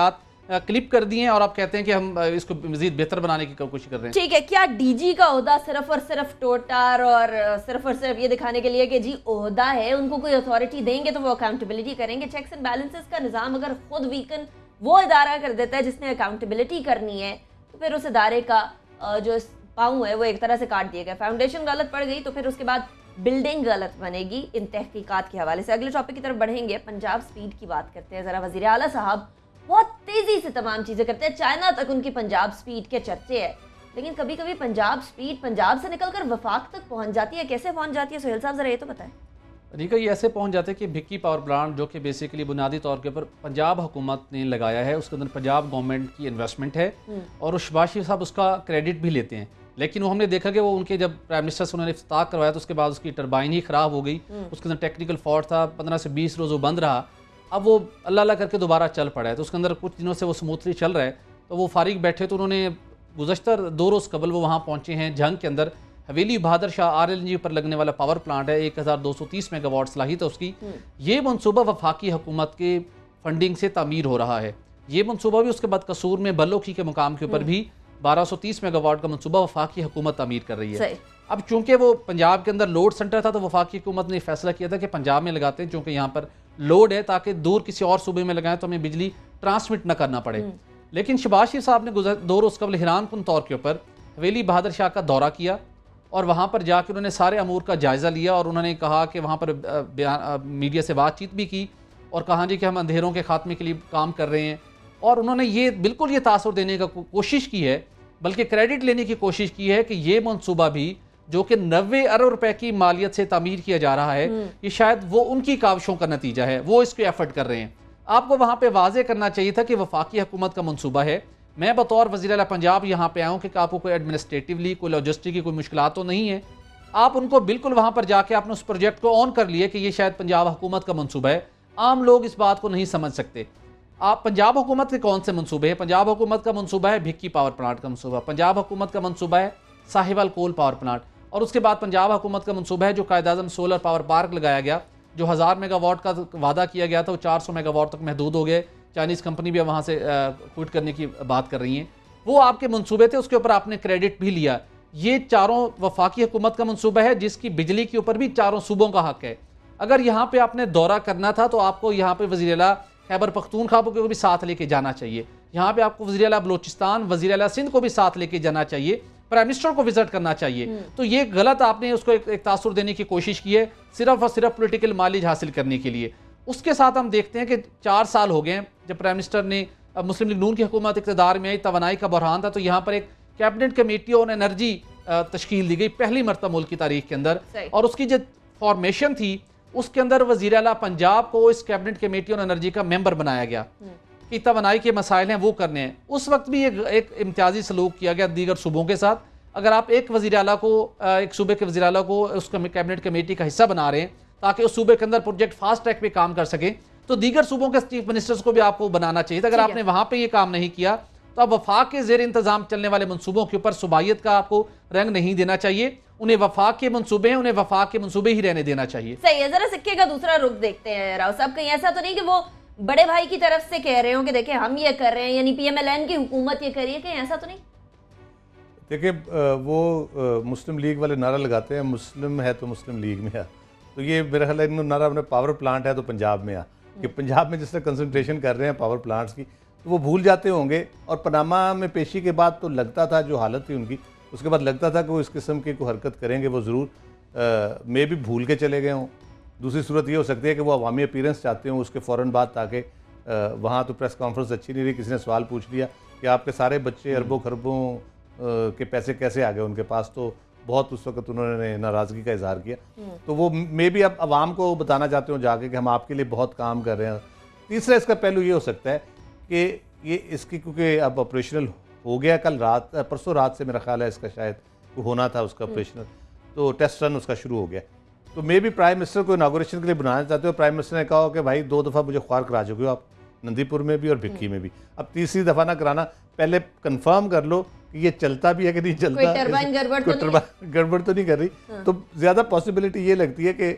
क्लिप कर दिए और आप कहते हैं कि हम इसको मजीद बेहतर बनाने की कोशिश कर रहे हैं। ठीक है, क्या डीजी का ओहदा सिर्फ़ और सिर्फ़ टोटार और सिर्फ़ और सिर्फ़ ये दिखाने के लिए कि जी ओहदा है, उनको कोई अथॉरिटी देंगे तो वो अकाउंटेबिलिटी करेंगे? चेक्स एंड बैलेंसेस का निज़ाम अगर खुद वीकन वो इदारा कर देता है जिसने अकाउंटेबिलिटी करनी है तो फिर उस इदारे का जो पाऊँ है वो एक तरह से काट दिया गया। फाउंडेशन गलत पड़ गई तो फिर उसके बाद बिल्डिंग गलत बनेगी इन तहकीकात के हवाले से। अगले टॉपिक की तरफ़ बढ़ेंगे, पंजाब स्पीड की बात करते हैं। ज़रा वज़ीर आला साहब बहुत तेज़ी से तमाम चीज़ें करते हैं। चाइना तक उनकी पंजाब स्पीड के चर्चे है। लेकिन कभी कभी पंजाब स्पीड पंजाब से निकलकर वफाक तक पहुँच जाती है। कैसे पहुँच जाती है सोहेल साहब जरा ये तो बताएँ। रिका ये ऐसे पहुँच जाते हैं कि भिक्की पावर प्लांट जो कि बेसिकली बुनियादी तौर के ऊपर पंजाब हुकूमत ने लगाया है उसके अंदर पंजाब गवर्नमेंट की इन्वेस्टमेंट है और उस शबाज साहब उसका क्रेडिट भी लेते हैं। लेकिन वो हमने देखा कि वो उनके जब प्राइम मिनिस्टर से उन्होंने इफ्ताह करवाया तो उसके बाद उसकी टर्बाइन ही ख़राब हो गई। उसके अंदर टेक्निकल फॉल्ट था पंद्रह से बीस रोज़ वो बंद रहा। अब वो अल्लाह अल्लाह करके दोबारा चल पड़ा है तो उसके अंदर कुछ दिनों से वो स्मूथली चल रहा है तो वो फारिग बैठे तो उन्होंने गुजशत दो रोज़ कबल वो वहाँ पहुँचे हैं जंग के अंदर। Haveli Bahadur Shah R L G पर लगने वाला पावर प्लांट है एक हज़ार दो सौ तीस मेगावाट सलाहियत है उसकी। ये मनसूबा वफाकी हुकूमत के फंडिंग से तमीर हो रहा है। ये मनसूबा भी उसके बाद कसूर में बलोखी के मुकाम के ऊपर भी 1230 मेगावाट का मनसूबा वफाकी हुकूमत तमीर कर रही है। अब चूँकि वो पंजाब के अंदर लोड सेंटर था तो वफाकी हुकूमत ने फैसला किया था कि पंजाब में लगाते हैं चूँकि यहाँ पर लोड है ताकि दूर किसी और सूबे में लगाएँ तो हमें बिजली ट्रांसमिट न करना पड़े। लेकिन शबाज शरीफ साहब ने गुजर दो रोज़ कबल हैरान कन तौर के ऊपर हवेली बहादुर शाह का दौरा किया और वहाँ पर जाकर उन्होंने सारे अमूर का जायज़ा लिया और उन्होंने कहा कि वहाँ पर बयान मीडिया से बातचीत भी की और कहा जी कि हम अंधेरों के खात्मे के लिए काम कर रहे हैं। और उन्होंने ये बिल्कुल ये तासर देने का कोशिश की है बल्कि क्रेडिट लेने की कोशिश की है कि ये मनसूबा भी जो कि नबे अरब रुपए की मालियत से तमीर किया जा रहा है हम्म। ये शायद वो उनकी काविशों का नतीजा है वो इसको एफर्ट कर रहे हैं। आपको वहाँ पर वाजे करना चाहिए था कि वफाकी हुकूमत का मनसूबा है। मैं बतौर वजी अल पंजाब यहाँ पे आऊँ कि आपको कोई एडमिनिस्ट्रेटिवली कोई लॉजिस्टिक की कोई मुश्किल तो नहीं है। आप उनको बिल्कुल वहाँ पर जाके आपने उस प्रोजेक्ट को ऑन कर लिए कि ये शायद पंजाब हुकूमत का मनसूबा है। आम लोग इस बात को नहीं समझ सकते। आप पंजाब हुकूमत के कौन से मनसूबे हैं? पंजाब हुकूमत का मनसूबा है भिक्की पावर प्लांट का मनसूबा पंजाब हुकूमत का मनसूबा है साहिवाल कोल पावर प्लांट। और उसके बाद पंजाब हुकूमत का मनसूबा है, जो कायद अजम सोलर पावर पार्क लगाया गया। जो हज़ार मेगावाट का वादा किया गया था, वो चार सौ मेगावाट तक महदूद हो गए। चाइनीज़ कंपनी भी वहाँ से क्विट करने की बात कर रही हैं। वो आपके मनसूबे थे, उसके ऊपर आपने क्रेडिट भी लिया। ये चारों वफाकी हुकूमत का मनसूबा है, जिसकी बिजली के ऊपर भी चारों सूबों का हक है। अगर यहाँ पे आपने दौरा करना था तो आपको यहाँ पे वजी अला खैबर पख्तूनखा को भी साथ लेके जाना चाहिए। यहाँ पे आपको वजी अला बलोचिस्तान वजी अला सिंध को भी साथ लेके जाना चाहिए। प्राइम मिनिस्टर को विज़िट करना चाहिए। हम्म। तो ये गलत आपने उसको एक, एक तासुर देने की कोशिश की है सिर्फ़ और सिर्फ़ पोलिटिकल मालिज हासिल करने के लिए। उसके साथ हम देखते हैं कि चार साल हो गए जब प्राइम मिनिस्टर ने मुस्लिम लीग नून की हुकूमत इकतदार में आई तोानाई का बहरान था तो यहाँ पर एक कैबिनेट कमेटी ऑन एनर्जी तश्कील दी गई पहली मरतब मुल्क की तारीख के अंदर। और उसकी जो फॉर्मेशन थी उसके अंदर वज़ीर अला पंजाब को इस कैबिनेट कमेटी ऑन एनर्जी का मेंबर बनाया गया। हम्म। कि तोानाई के मसाइल हैं वो करने हैं। उस वक्त भी एक, एक इम्तियाजी सलूक किया गया दीगर सूबों के साथ। अगर आप एक वजी अला को एक सूबे के वजी अला को उस कैबिनेट कमेटी का हिस्सा बना रहे हैं ताकि उस सूबे के अंदर प्रोजेक्ट फास्ट ट्रैक पे काम कर सकें तो दीगर सूबों के चीफ मिनिस्टर्स को भी आपको बनाना चाहिए। था अगर आपने वहाँ पर ये काम नहीं किया तो अब वफाक के जेर इंतज़ाम चलने वाले मनसूबों के ऊपर सुबाइत का आपको रंग नहीं देना चाहिए। उन्हें वफाक के मनसूबे हैं उन्हें वफाक के मनसूबे ही रहने देना चाहिए। सही है जरा सिक्के का दूसरा रुख देखते हैं राव साहब। कहीं ऐसा तो नहीं कि वो बड़े भाई की तरफ़ से कह रहे हो कि देखें हम ये कर रहे हैं यानी पीएमएलएन की हुकूमत ये कर रही है कहीं ऐसा तो नहीं? देखिए वो मुस्लिम लीग वाले नारा लगाते हैं। मुस्लिम है तो मुस्लिम लीग में आ। तो ये मेरा ख्याल है नारा अपने पावर प्लांट है तो पंजाब में आ। कि पंजाब में जिस तरह कंसनट्रेशन कर रहे हैं पावर प्लांट्स की तो वो भूल जाते होंगे। और पनामा में पेशी के बाद तो लगता था जो हालत थी उनकी उसके बाद लगता था कि वो इस किस्म की कोई हरकत करेंगे वो ज़रूर मे भी भूल के चले गए हों। दूसरी सूरत ये हो सकती है कि वो अवामी अपीरेंस चाहते हों उसके फ़ौर बाद ताकि वहाँ तो प्रेस कॉन्फ्रेंस अच्छी नहीं रही किसी ने सवाल पूछ लिया कि आपके सारे बच्चे हम्म। अरबों खरबों के पैसे कैसे आ गए उनके पास तो बहुत उस वक्त उन्होंने नाराज़गी का इजहार किया हम्म। तो वो मे भी अब आवाम को बताना चाहते हो जाके कि हम आपके लिए बहुत काम कर रहे हैं तीसरा इसका पहलू ये हो सकता है कि ये इसकी क्योंकि अब ऑपरेशनल हो गया कल रात परसों रात से मेरा ख्याल है इसका शायद होना था उसका ऑपरेशनल हम्म। तो टेस्ट रन उसका शुरू हो गया तो मे भी प्राइम मिनिस्टर को इनाग्रेशन के लिए बनाना चाहते हो। प्राइम मिनिस्टर ने कहा कि भाई दो दफ़ा मुझे ख्वार करा चुके हो आप नंदीपुर में भी और भिक्की। में भी। अब तीसरी दफ़ा ना कराना पहले कंफर्म कर लो कि ये चलता भी है कि नहीं चलता। गड़बड़ तो, गड़बड़ तो नहीं कर रही। हाँ। तो ज़्यादा पॉसिबिलिटी ये लगती है कि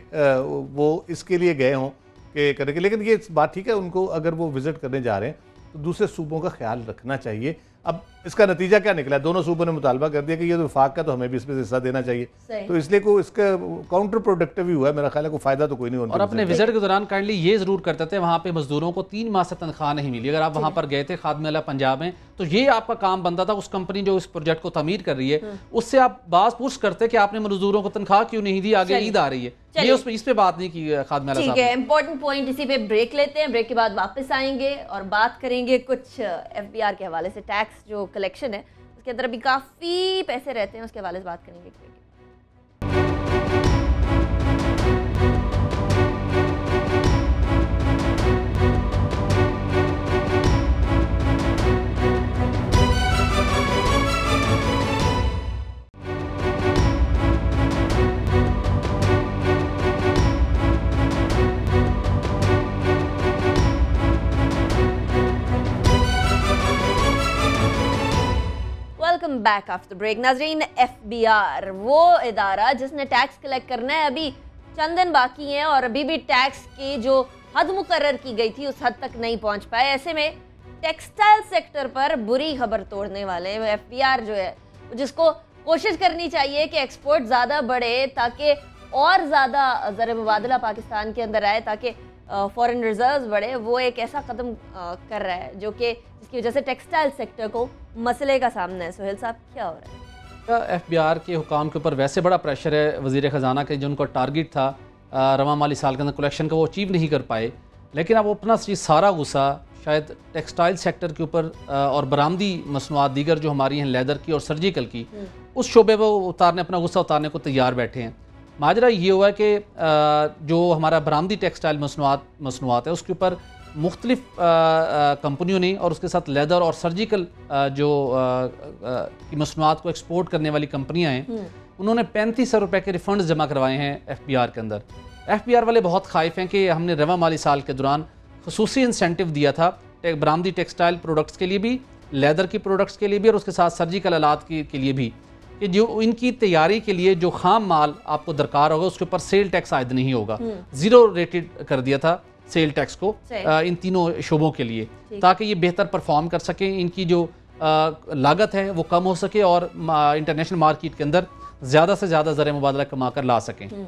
वो इसके लिए गए हों कि करने के लेकिन ये बात ठीक है उनको अगर वो विज़िट करने जा रहे हैं तो दूसरे सूबों का ख्याल रखना चाहिए। अब इसका नतीजा क्या निकला? दोनों सूबों ने मुतालबा कर दिया कि ये तो विफाक का तो हमें भी इसमें हिस्सा देना चाहिए। तो इसलिए को इसका काउंटर प्रोडक्टिव ही हुआ है मेरा ख्याल है कोई फ़ायदा तो कोई नहीं होना और अपने विज़िट के दौरान काइंडली ये ज़रूर करते थे वहाँ पे मजदूरों को तीन माह से तनख्वाह नहीं मिली। अगर आप वहाँ पर गए थे खादम पंजाब में तो ये आपका काम बनता था उस कंपनी जो इस प्रोजेक्ट को तमीर कर रही है हाँ। उससे आप बात पूछ करते कि आपने मजदूरों को तनख्वाह क्यों नहीं दी आगे ईद आ रही है। ये उस इस पे बात नहीं की खादम ठीक है इंपॉर्टेंट पॉइंट इसी पे ब्रेक लेते हैं ब्रेक के बाद वापस आएँगे और बात करेंगे कुछ एफ़ के हवाले से टैक्स जो कलेक्शन है। उसके अंदर अभी काफ़ी पैसे रहते हैं उसके हवाले से बात करेंगे वेलकम बैक आफ्टर ब्रेक नाजरीन एफ़ बी आर वो इदारा जिसने टैक्स कलेक्ट करना है, अभी चंद दिन बाकी हैं और अभी भी टैक्स की जो हद मुकर की गई थी, उस हद तक नहीं पहुँच पाए। ऐसे में टेक्सटाइल सेक्टर पर बुरी खबर तोड़ने वाले एफ़ बी आर जो है, जिसको कोशिश करनी चाहिए कि एक्सपोर्ट ज़्यादा बढ़े, ताकि और ज़्यादा ज़र मुबादला पाकिस्तान के अंदर आए, ताकि फॉरेन रिजर्व्स बढ़े। वो एक ऐसा कदम कर रहा है, जो कि जिसकी वजह से टेक्सटाइल सेक्टर को मसले का सामना है। सोहेल साहब क्या हो रहा है? एफ़ बी आर के हुकाम के ऊपर वैसे बड़ा प्रेशर है वज़ीर ख़जाना के जो उनका टारगेट था रवा माली साल के अंदर कलेक्शन का वो अचीव नहीं कर पाए। लेकिन अब अपना सारा गुस्सा शायद टेक्सटाइल सेक्टर के ऊपर और बरामदी मसनूआत दीगर जो हमारी हैं लेदर की और सर्जिकल की हम्म। उस शोबे पर उतारने अपना गुस्सा उतारने को तैयार बैठे हैं। माजरा ये हुआ है कि जो हमारा बरामदी टेक्सटाइल मसनूआत मसनूआत है उसके ऊपर मुख्तलिफ़ कंपनियों ने और उसके साथ लेदर और सर्जिकल जो की मसनूआत को एक्सपोर्ट करने वाली कंपनियाँ हैं हम्म। उन्होंने पैंतीस रुपए के रिफंड जमा करवाए हैं एफ़ बी आर के अंदर एफ़ बी आर वाले बहुत खाइफ हैं कि हमने रवा माली साल के दौरान खसूस इंसेंटिव दिया था बरामदी टेक्सटाइल प्रोडक्ट्स के लिए भी लेदर की प्रोडक्ट्स के लिए भी और उसके साथ सर्जिकल आलात के, के लिए भी कि जो इनकी तैयारी के लिए जो खाम माल आपको दरकार होगा उसके ऊपर सेल टैक्स आयद नहीं होगा ज़ीरो हम्म। रेटेड कर दिया था सेल टैक्स को इन तीनों शोबों के लिए ताकि ये बेहतर परफॉर्म कर सकें इनकी जो लागत है वो कम हो सके और इंटरनेशनल मार्केट के अंदर ज़्यादा से ज़्यादा ज़र मुबादला कमा कर ला सकें। हम्म।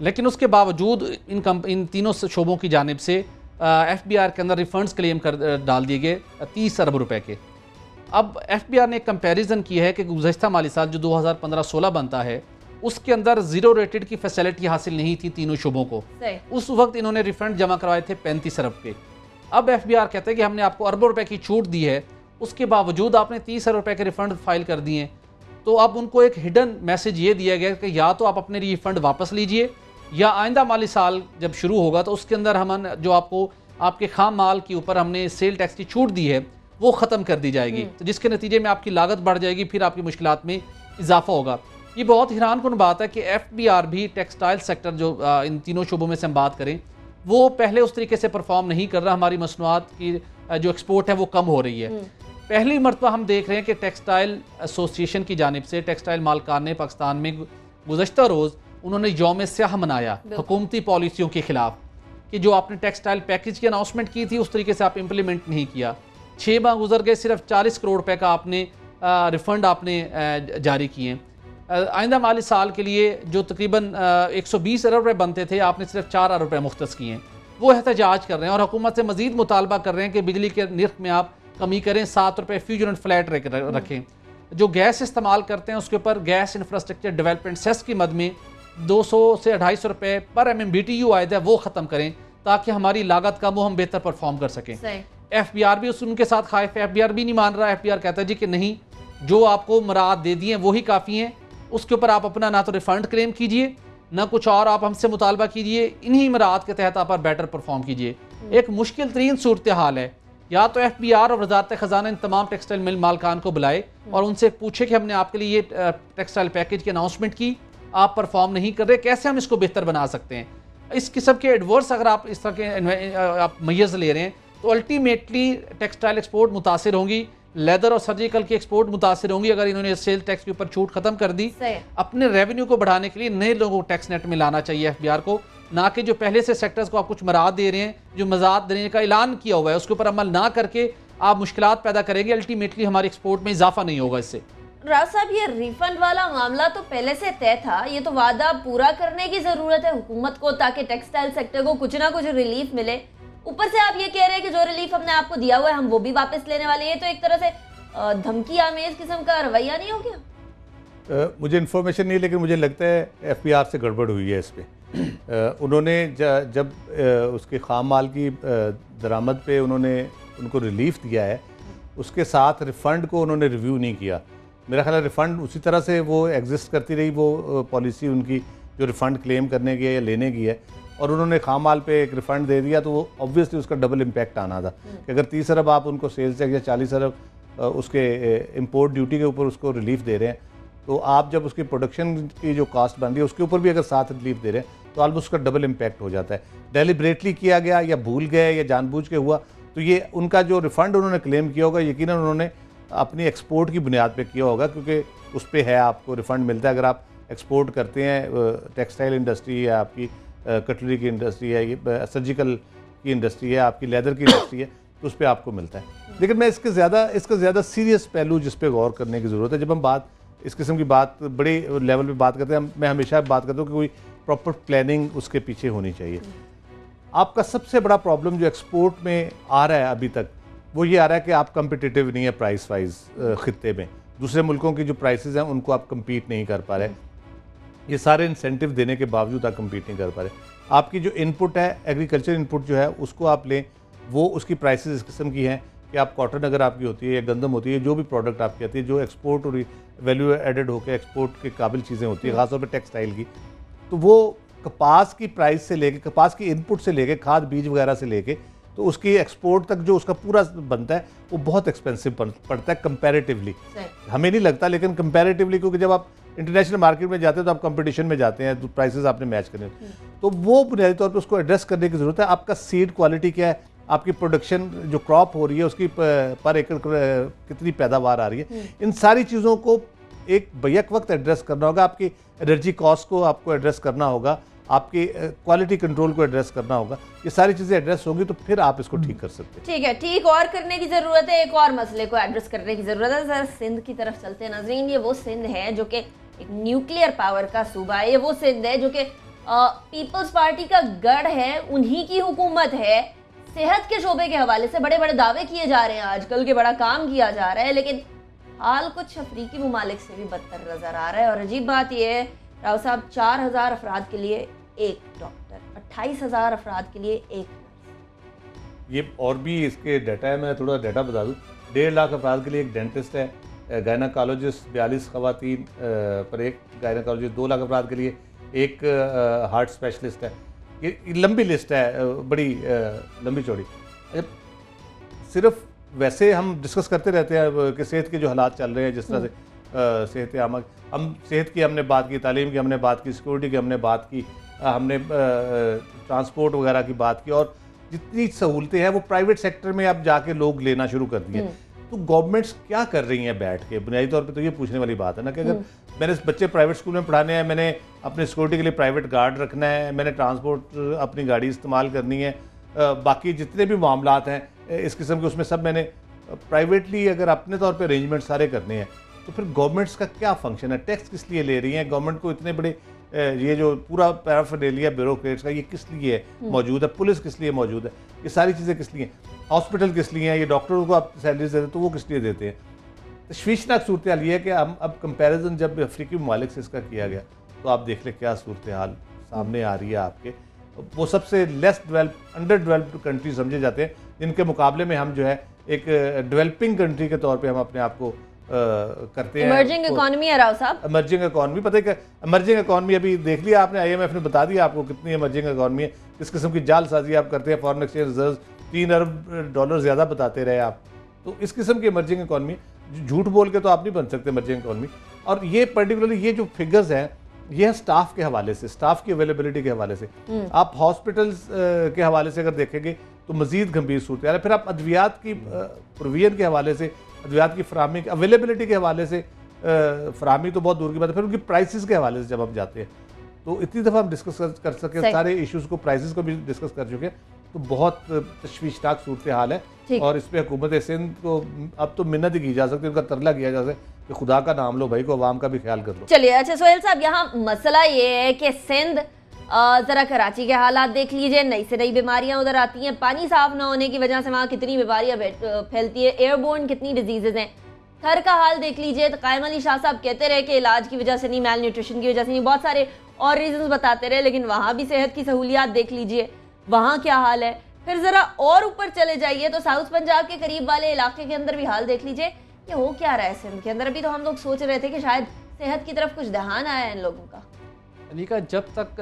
लेकिन उसके बावजूद इन कम इन तीनों शोबों की जानब से एफ़ बी आर के अंदर रिफंड्स क्लेम कर डाल दिए गए तीस अरब रुपए के। अब एफ़ बी आर ने एक कंपेरिजन की है कि गुजशत माली साल जो 2015-16 बनता है उसके अंदर ज़ीरो रेटेड की फैसिलिटी हासिल नहीं थी तीनों शुबों को। उस वक्त इन्होंने रिफंड जमा करवाए थे पैंतीस अरब के। अब एफ़ बी आर कहते हैं कि हमने आपको अरबों रुपए की छूट दी है उसके बावजूद आपने तीस अरब रुपए के रिफंड फ़ाइल कर दिए तो अब उनको एक हिडन मैसेज ये दिया गया कि या तो आप अपने रिफंड वापस लीजिए या आइंदा माली साल जब शुरू होगा तो उसके अंदर हम जो आपको आपके खाम माल के ऊपर हमने सेल टैक्स की छूट दी है वो ख़त्म कर दी जाएगी। हम्म। तो जिसके नतीजे में आपकी लागत बढ़ जाएगी फिर आपकी मुश्किल में इजाफा होगा। ये बहुत हैरान कन बात है कि एफ़ बी आर भी टेक्सटाइल सेक्टर जो इन तीनों शुबों में से हम बात करें वो पहले उस तरीके से परफॉर्म नहीं कर रहा हमारी मसनूआत की जो एक्सपोर्ट है वो कम हो रही है। हम्म। पहली मरतबा हम देख रहे हैं कि टेक्सटाइल एसोसिएशन की जानब से टेक्सटाइल मालकान ने पाकिस्तान में गुजशत रोज़ उन्होंने योम स्याह मनाया हुकूमती पॉलिसियों के खिलाफ कि जो आपने टेक्सटाइल पैकेज की अनाउंसमेंट की थी उस तरीके से आप इम्प्लीमेंट नहीं किया। छः माह गुजर गए सिर्फ़ चालीस करोड़ रुपए का आपने रिफ़ंड आपने जारी किए। आइंदा माली साल के लिए जो तकरीबन 120 अरब रुपये बनते थे आपने सिर्फ़ चार अरब रुपये मुख्त किए हैं। वो एहतजाज कर रहे हैं और हुकूमत से मजीद मुतालबा कर रहे हैं कि बिजली के निर्ख में आप कमी करें सात रुपये फ़ी यूनिट फ्लैट रखें जो गैस इस्तेमाल करते हैं उसके ऊपर गैस इंफ्रास्ट्रक्चर डेवलपमेंट सेस की मद में 200 से अढ़ाई सौ रुपये पर M M B T U आयद है वो ख़त्म करें ताकि हमारी लागत का वो हम बेहतर परफॉर्म कर सकें। एफ़ बी आर भी उस उनके साथ खाइफ एफ़ बी आर भी नहीं मान रहा। एफ़ बी आर कहता है जी कि नहीं जो आपको मराद दे दिए वही काफ़ी हैं। उसके ऊपर आप अपना ना तो रिफंड क्लेम कीजिए ना कुछ और आप हमसे मुतालबा कीजिए इन्हीं मराद के तहत आप बेटर परफॉर्म कीजिए। एक मुश्किल तरीन सूरत हाल है। या तो एफ़ बी आर और वजारत ख़जाना इन तमाम टेक्सटाइल मिल मालकान को बुलाए और उनसे पूछे कि हमने आपके लिए ये टेक्सटाइल पैकेज की अनाउंसमेंट की आप परफॉर्म नहीं कर रहे कैसे हम इसको बेहतर बना सकते हैं? इस किस्म के एडवर्स अगर आप इस तरह के आप मैयज ले रहे हैं तो अल्टीमेटली टेक्सटाइल एक्सपोर्ट मुतासर होंगी। लेदर और सर्जिकल की एक्सपोर्ट मुतासर होंगी अगर इन्होंने सेल टैक्स के ऊपर छूट खत्म कर दी। अपने रेवेन्यू को बढ़ाने के लिए नए लोगों को टैक्स नेट में लाना चाहिए एफबीआर को ना कि जो पहले से सेक्टर्स को आप कुछ मराद दे रहे हैं जो मजाद देने का ऐलान किया हुआ है उसके ऊपर अमल ना करके आप मुश्किल पैदा करेंगे। अल्टीमेटली हमारी एक्सपोर्ट में इजाफा नहीं होगा इससे। राज साहब ये रिफंड वाला मामला तो पहले से तय था। ये तो वादा पूरा करने की ज़रूरत है हुकूमत को ताकि टेक्सटाइल सेक्टर को कुछ ना कुछ रिलीफ मिले। ऊपर से आप ये कह रहे हैं कि जो रिलीफ हमने आपको दिया हुआ है, हम वो भी वापस लेने वाले हैं। तो एक तरह से धमकी आमेज किस्म का रवैया नहीं हो गया? मुझे इन्फॉर्मेशन नहीं, लेकिन मुझे लगता है एफपीआर से गड़बड़ हुई है इस पर उन्होंने जब उसके खाम माल की दरामद पे उन्होंने उनको रिलीफ दिया है, उसके साथ रिफ़ंड को उन्होंने रिव्यू नहीं किया। मेरा ख्याल है रिफ़ंड उसी तरह से वो एग्जिस्ट करती रही, वो पॉलिसी उनकी जो रिफ़ंड क्लेम करने की है या लेने की है। और उन्होंने खाम माल पे एक रिफ़ंड दे दिया तो वो ऑब्वियसली उसका डबल इम्पैक्ट आना था। कि अगर तीस अरब आप उनको सेल्स टैक्स या चालीस अरब उसके इम्पोर्ट ड्यूटी के ऊपर उसको रिलीफ दे रहे हैं तो आप जब उसकी प्रोडक्शन की जो कास्ट बन रही है, उसके ऊपर भी अगर साथ रिलीफ दे रहे हैं तो ऑलमोस्ट उसका डबल इम्पैक्ट हो जाता है डेलीबरेटली किया गया, या भूल गए, या जानबूझ के हुआ तो ये उनका जो रिफ़ंड उन्होंने क्लेम किया होगा यकीन उन्होंने अपनी एक्सपोर्ट की बुनियाद पर किया होगा, क्योंकि उस पर है, आपको रिफ़ंड मिलता है अगर आप एक्सपोर्ट करते हैं टेक्सटाइल इंडस्ट्री या आपकी कटलरी की इंडस्ट्री है, ये सर्जिकल की इंडस्ट्री है, आपकी लेदर की इंडस्ट्री है तो उस पर आपको मिलता है। लेकिन मैं इसके ज़्यादा, इसका ज़्यादा सीरियस पहलू जिस पर गौर करने की ज़रूरत है, जब हम बात, इस किस्म की बात, बड़े लेवल पे बात करते हैं मैं हमेशा बात करता हूँ कि कोई प्रॉपर प्लानिंग उसके पीछे होनी चाहिए। आपका सबसे बड़ा प्रॉब्लम जो एक्सपोर्ट में आ रहा है अभी तक, वो ये आ रहा है कि आप कंपिटिटिव नहीं है प्राइस वाइज खत्े में। दूसरे मुल्कों की जो प्राइसेस हैं, उनको आप कम्पीट नहीं कर पा रहे। ये सारे इंसेंटिव देने के बावजूद आप कम्पीट नहीं कर पा रहे। आपकी जो इनपुट है एग्रीकल्चर इनपुट जो है उसको आप लें वो उसकी प्राइसेस इस किस्म की हैं कि आप कॉटन अगर आपकी होती है या गंदम होती है जो भी प्रोडक्ट आपकी आती है जो एक्सपोर्ट और वैल्यू एडेड होकर एक्सपोर्ट के काबिल चीज़ें होती है हम्म। खासतौर पर टेक्सटाइल की तो वो कपास की प्राइस से लेके कपास की इनपुट से लेके खाद बीज वगैरह से लेके तो उसकी एक्सपोर्ट तक जो उसका पूरा बनता है वो बहुत एक्सपेंसिव पड़ता है कंपैरेटिवली हमें नहीं लगता लेकिन कंपैरेटिवली क्योंकि जब आप इंटरनेशनल मार्केट में जाते हैं तो आप कंपटीशन में जाते हैं तो प्राइसेस आपने मैच करने तो वो बुनियादी तौर पर उसको एड्रेस करने की ज़रूरत है। आपका सीड क्वालिटी क्या है? आपकी प्रोडक्शन जो क्रॉप हो रही है उसकी पर एकड़ कितनी पैदावार आ रही है? इन सारी चीज़ों को एक बैक वक्त एड्रेस करना होगा। आपकी एनर्जी कॉस्ट को आपको एड्रेस करना होगा। आपकी क्वालिटी कंट्रोल को एड्रेस करना होगा। ये सारी चीज़ें एड्रेस होंगी तो फिर आप इसको ठीक कर सकते हैं। ठीक है ठीक और करने की ज़रूरत है। एक और मसले को एड्रेस करने की ज़रूरत है। सर सिंध की तरफ़ चलते हैं। नजरीन ये वो सिंध है जो कि एक न्यूक्लियर पावर का सूबा है, ये वो सिंध है जो कि पीपल्स पार्टी का गढ़ है, उन्हीं की हुकूमत है। सेहत के शोबे के हवाले से बड़े बड़े दावे किए जा रहे हैं, आजकल के बड़ा काम किया जा रहा है, लेकिन हाल कुछ अफ्रीकी ममालिक से भी बदतर नज़र आ रहा है। और अजीब बात यह है, राव साहब, चार हज़ार अफराद के लिए एक डॉक्टर, अट्ठाईस हज़ार अफराद के लिए एक ये और भी इसके डाटा है, मैं थोड़ा डाटा बता दूँ। डेढ़ लाख अफराद के लिए एक डेंटिस्ट है गायनाकोलॉजिस्ट बयालीस खवतिन पर एक गायनाकोलॉजिस्ट दो लाख अफराद के लिए एक हार्ट स्पेशलिस्ट है ये लंबी लिस्ट है बड़ी लंबी चौड़ी सिर्फ़ वैसे हम डिस्कस करते रहते हैं कि सेहत के जो हालात चल रहे हैं, जिस तरह से। सेहत आम हम, सेहत की हमने बात की, तालीम की हमने बात की सिक्योरिटी की हमने बात की हमने ट्रांसपोर्ट वगैरह की बात की, और जितनी सहूलतें हैं वो प्राइवेट सेक्टर में अब जाके लोग लेना शुरू कर दिए हम्म। तो गवर्नमेंट्स क्या कर रही हैं बैठ के? बुनियादी तौर पे तो ये पूछने वाली बात है ना कि अगर हम्म। मैंने बच्चे प्राइवेट स्कूल में पढ़ाने हैं मैंने अपने सिक्योरिटी के लिए प्राइवेट गार्ड रखना है मैंने ट्रांसपोर्ट अपनी गाड़ी इस्तेमाल करनी है बाकी जितने भी मामला हैं इस किस्म के उसमें सब मैंने प्राइवेटली अगर अपने तौर पर अरेंजमेंट सारे करने हैं तो फिर गवर्नमेंट्स का क्या फ़ंक्शन है? टैक्स किस लिए ले रही हैं? गवर्नमेंट को इतने बड़े ये जो पूरा पैराफेडेलिया ब्यूरोक्रेट्स का ये किस लिए हम्म। मौजूद है? पुलिस किस लिए मौजूद है? ये सारी चीज़ें किस लिए? हॉस्पिटल किस लिए हैं? ये डॉक्टरों को आप सैलरीज देते तो वो किस लिए देते हैं? तशवीशनाक सूरत हाल ये है कि हम अब कंपेरिजन जब अफ्रीकी ममालिक से इसका किया गया तो आप देख लें क्या सूरत हाल सामने आ रही है आपके। वो सबसे less develop under developed country समझे जाते हैं जिनके मुकाबले में हम जो है एक डेवलपिंग कंट्री के तौर पे हम अपने आप को करते हैं। इमर्जिंग इकोनॉमी है राव साहब। इमर्जिंग इकोनॉमी पता है इमर्जिंग इकोनॉमी अभी देख लिया आपने आईएमएफ ने बता दिया आपको कितनी इमर्जिंग इकोनॉमी है। किस किस्म की जालसाजी आप करते हैं फॉरन एक्सचेंज रिज़र्व तीन अरब डॉलर ज़्यादा बताते रहे आप। तो इस किस्म की इमर्जिंग इकोनॉमी झूठ बोल के तो आप नहीं बन सकते इमर्जिंग इकोनॉमी और ये पर्टिकुलरली ये जो फिगर्स हैं ये है स्टाफ के हवाले से स्टाफ की अवेलेबिलिटी के हवाले से। हम्म। आप हॉस्पिटल्स के हवाले से अगर देखेंगे तो मजीद गंभीर सूरत है। फिर आप अद्वियात की प्रोविज़न के हवाले से अद्वियात की फ्राहमी अवेलेबिलिटी के हवाले से फ्राहमी तो बहुत दूर की बात है फिर उनकी प्राइसेस के हवाले से जब हम जाते हैं तो इतनी दफ़ा हम डिस्कस कर सके सारे इश्यूज़ को प्राइसेस को भी डिस्कस कर चुके तो बहुत तशवीशनाक सूरत हाल है। और इस पर हुकूमत सिंध को अब तो मिन्नत ही की जा सकती है उनका तरला किया जा सकता कि खुदा का नाम लो भाई को आवाम का भी ख्याल कर लो। चलिए अच्छा सोहेल साहब यहाँ मसला ये है कि सिंध ज़रा कराची के हालात देख लीजिए। नई से नई बीमारियाँ उधर आती हैं। पानी साफ़ ना होने की वजह से वहाँ कितनी बीमारियाँ फैलती है। एयरबोर्न कितनी डिजीजेज हैं। घर का हाल देख लीजिए तो कायम अली शाह साहब कहते रहे कि इलाज की वजह से नहीं मेल न्यूट्रिशन की वजह से नहीं। बहुत सारे और रीजन बताते रहे, लेकिन वहाँ भी सेहत की सहूलियात देख लीजिए। वहाँ क्या हाल है? फिर ज़रा और ऊपर चले जाइए तो साउथ पंजाब के करीब वाले इलाके के अंदर भी हाल देख लीजिए। कि हो क्या रहा है सिंध के अंदर? अभी तो हम लोग सोच रहे थे कि शायद सेहत की तरफ़ कुछ ध्यान आया है इन लोगों का। अनिका, जब तक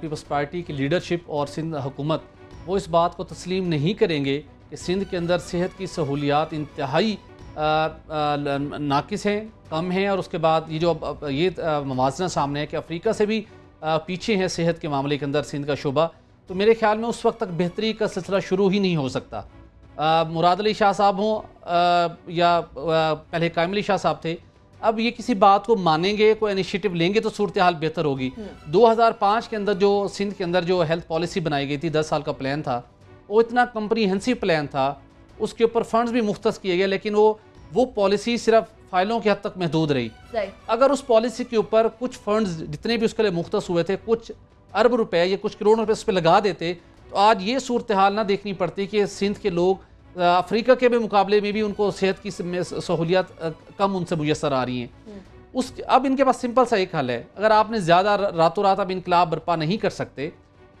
पीपल्स पार्टी की लीडरशिप और सिंध हुकूमत, वो इस बात को तस्लीम नहीं करेंगे कि सिंध के अंदर सेहत की सहूलियात इंतहाई नाकिस हैं, कम हैं, और उसके बाद ये जो ये मवाजना सामने है कि अफ्रीका से भी पीछे हैं सेहत के मामले के अंदर सिंध का शुबा तो मेरे ख्याल में उस वक्त तक बेहतरी का सिलसिला शुरू ही नहीं हो सकता। मुराद अली शाह साहब हों या पहले कायम अली शाह साहब थे अब ये किसी बात को मानेंगे कोई इनिशिएटिव लेंगे तो सूरत हाल बेहतर होगी। 2005 हम्म। के अंदर जो सिंध के अंदर जो हेल्थ पॉलिसी बनाई गई थी 10 साल का प्लान था वो इतना कंप्रीहेंसिव प्लान था उसके ऊपर फंड्स भी मुख्त किए गए लेकिन वो वो पॉलिसी सिर्फ़ फाइलों के हद तक महदूद रही। अगर उस पॉलिसी के ऊपर कुछ फंड्स जितने भी उसके लिए मुख्त हुए थे कुछ अरब रुपए या कुछ करोड़ रुपए उस पर लगा देते तो आज ये सूरत हाल ना देखनी पड़ती कि सिंध के लोग अफ्रीका के भी मुकाबले में भी उनको सेहत की सहूलियात कम उनसे मैसर आ रही हैं। उस अब इनके पास सिंपल सा एक हल है। अगर आपने ज़्यादा रातों रात अब इनकलाब बर्पा नहीं कर सकते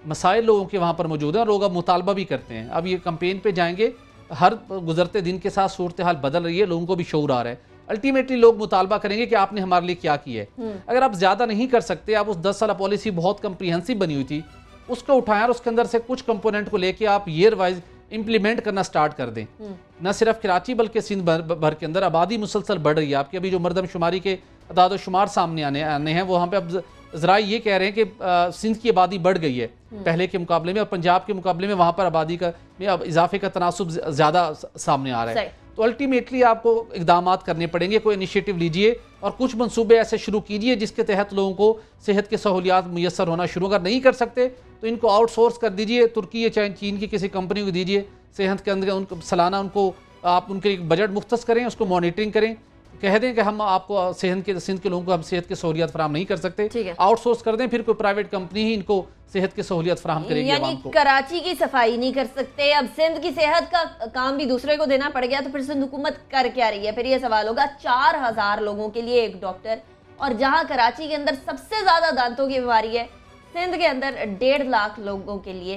मसाइल लोगों के वहाँ पर मौजूद हैं और लोग अब मुतालबा भी करते हैं। अब ये कंपेन पे जाएँगे हर गुजरते दिन के साथ सूरत हाल बदल रही है लोगों को भी शौर आ रहा है। अल्टीमेटली लोग मुतालबा करेंगे कि आपने हमारे लिए क्या किया है। हम्म। अगर आप ज़्यादा नहीं कर सकते आप उस दस साल पॉलिसी बहुत कम्प्रीहेंसिव बनी हुई थी उसको उठाएँ और उसके अंदर से कुछ कंपोनेंट को लेके आप ईयर वाइज इंप्लीमेंट करना स्टार्ट कर दें। हम्म। न सिर्फ़ कराची बल्कि सिंध भर भर के अंदर आबादी मुसलसल बढ़ रही है। आपकी अभी जो मरदमशुमारी के अदाद शुमार सामने आने आने हैं वो वहाँ पे अब जरा ये कह रहे हैं कि सिंध की आबादी बढ़ गई है। हम्म। पहले के मुकाबले में और पंजाब के मुकाबले में वहाँ पर आबादी का में अब इजाफे का तनासब ज़्यादा सामने आ रहा है। तो अल्टीमेटली आपको इकदाम करने पड़ेंगे। कोई इनिशिएटिव लीजिए और कुछ मनसूबे ऐसे शुरू कीजिए जिसके तहत लोगों को सेहत की सहूलियात मैसर होना शुरू अगर नहीं कर सकते तो इनको आउटसोर्स कर दीजिए तुर्की या चाहे चीन की किसी कंपनी को दीजिए सेहत के अंदर उनको सालाना उनको आप उनके एक बजट मुख्त करें उसको मॉनिटरिंग करें। कह दें कि हम आपको सेहत के सिंध के लोगों को हम सेहत की सहूलियत फराम नहीं कर सकते। आउटसोर्स कर दें फिर कोई प्राइवेट कंपनी ही इनको सेहत की सहूलियत फराम करेगी यानी कराची की सफ़ाई नहीं कर सकते। अब सिंध की सेहत का काम भी दूसरे को देना पड़ गया तो फिर सिंध हुकूमत कर क्या रही है? फिर ये सवाल होगा चार हज़ार लोगों के लिए एक डॉक्टर और जहाँ कराची के अंदर सबसे ज़्यादा दांतों की बीमारी है सिंध के अंदर डेढ़ लाख लोगों के लिए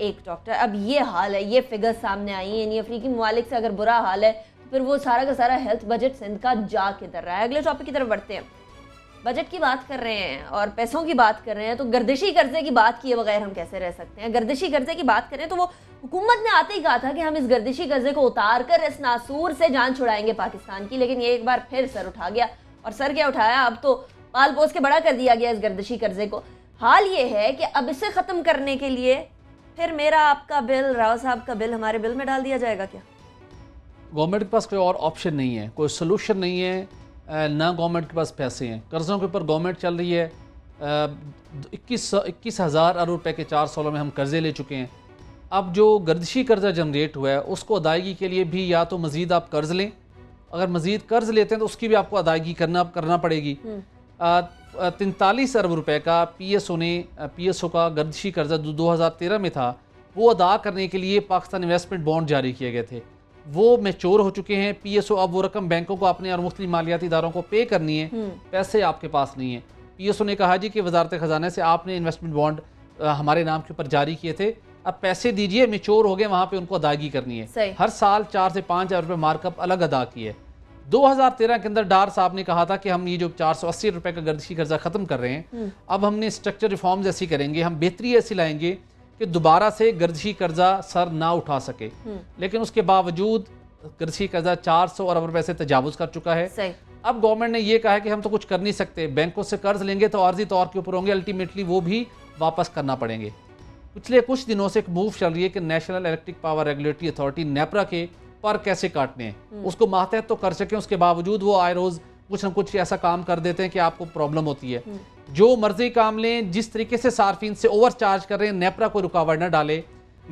एक डॉक्टर अब ये हाल है, ये फिगर सामने आई है, यानी अफ्रीकी ममालिक से अगर बुरा हाल है तो फिर वो सारा का सारा हेल्थ बजट सिंध का जा किधर रहा है। अगले टॉपिक की तरफ़ बढ़ते हैं। बजट की बात कर रहे हैं और पैसों की बात कर रहे हैं तो गर्दिशी कर्जे की बात किए बगैर हम कैसे रह सकते हैं? गर्दिशी कर्जे की बात करें तो वो हुकूमत ने आते ही कहा था कि हम इस गर्दिशी कर्जे को उतार कर इस नासूर से जान छुड़ाएँगे पाकिस्तान की, लेकिन ये एक बार फिर सर उठा गया। और सर क्या उठाया? अब तो पाल पोस के बड़ा कर दिया गया इस गर्दिशी कर्जे को। हाल ये है कि अब इसे ख़त्म करने के लिए फिर मेरा आपका बिल राव साहब का बिल हमारे बिल में डाल दिया जाएगा क्या? गवर्नमेंट के पास कोई और ऑप्शन नहीं है कोई सोल्यूशन नहीं है ना गवर्नमेंट के पास पैसे हैं। कर्ज़ों के ऊपर गवर्नमेंट चल रही है इक्कीस इक्कीस हज़ार अरब रुपये के चार सालों में हम कर्ज़े ले चुके हैं। अब जो गर्दिशी कर्जा जनरेट हुआ है उसको अदायगी के लिए भी या तो मज़ीद आप कर्ज़ लें। अगर मज़ीद कर्ज़ लेते हैं तो उसकी भी आपको अदायगी करना करना पड़ेगी। हम्म। तैंतालीस अरब रुपए का पी एस ओ ने पी एस ओ का गर्दशी कर्जा जो दो हज़ार तेरह में था वो अदा करने के लिए पाकिस्तान इन्वेस्टमेंट बॉन्ड जारी किए गए थे। वो मेच्योर हो चुके हैं पीएसओ अब वो रकम बैंकों को अपने और मुख्तलि मालियाती इदारों को पे करनी है। हम्म। पैसे आपके पास नहीं है। पीएसओ ने कहा जी कि वजारत ख़जाने से आपने इन्वेस्टमेंट बॉन्ड हमारे नाम के ऊपर जारी किए थे। अब पैसे दीजिए मेच्योर हो गए वहाँ पे उनको अदायगी करनी है। हर साल चार से पाँच हज़ार रुपये मार्कअप अलग अदा किए। 2013 के अंदर डार साहब ने कहा था कि हम ये जो चार सौ अस्सी रुपये का गर्दिशी कर्जा ख़त्म कर रहे हैं हम्म। अब हमने स्ट्रक्चर रिफॉर्म्स ऐसी करेंगे हम बेहतरी ऐसी लाएँगे कि दोबारा से गर्दिशी कर्जा सर ना उठा सके हम्म। लेकिन उसके बावजूद कृषि कर्जा चार सौ अरब रुपए से तजावज कर चुका है अब गवर्नमेंट ने यह कहा है कि हम तो कुछ कर नहीं सकते बैंकों से कर्ज लेंगे तो आर्जी तौर के ऊपर होंगे अल्टीमेटली वो भी वापस करना पड़ेंगे पिछले कुछ दिनों से एक मूव चल रही है कि national electric power regulatory authority NEPRA के पर कैसे काटने हैं? हम्म। उसको मातहत तो कर सकें उसके बावजूद वो आए रोज कुछ ना कुछ ऐसा काम कर देते हैं कि आपको प्रॉब्लम होती है। हम्म। जो मर्ज़ी काम लें जिस तरीके से सार्फिन से ओवर चार्ज कर रहे हैं नेपरा को रुकावट न डाले।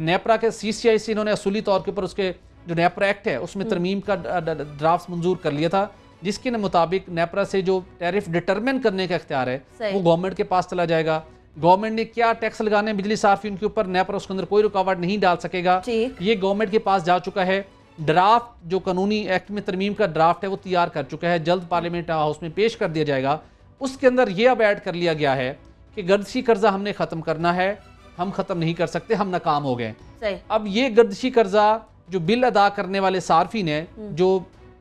नेपरा के सी सी आई सी इन्होंने असूली तौर के ऊपर उसके जो नेपरा एक्ट है उसमें हम्म। तरमीम का ड्राफ्ट मंजूर कर लिया था जिसके मुताबिक नेपरा से जो टैरिफ डिटरमिन करने का अख्तियार है वो गवर्नमेंट के पास चला जाएगा। गवर्नमेंट ने क्या टैक्स लगाने बिजली सार्फिन के ऊपर? नेपरा उसके अंदर कोई रुकावट नहीं डाल सकेगा। ये गवर्नमेंट के पास जा चुका है। ड्राफ्ट जो कानूनी एक्ट में तरमीम का ड्राफ्ट है वो तैयार कर चुका है। जल्द पार्लियामेंट हाउस में पेश कर दिया जाएगा। उसके अंदर ये अब ऐड कर लिया गया है कि गर्दशी कर्जा हमने ख़त्म करना है। हम ख़त्म नहीं कर सकते हम नाकाम हो गए। अब ये गर्दशी कर्जा जो बिल अदा करने वाले सार्फिन हैं हम्म। जो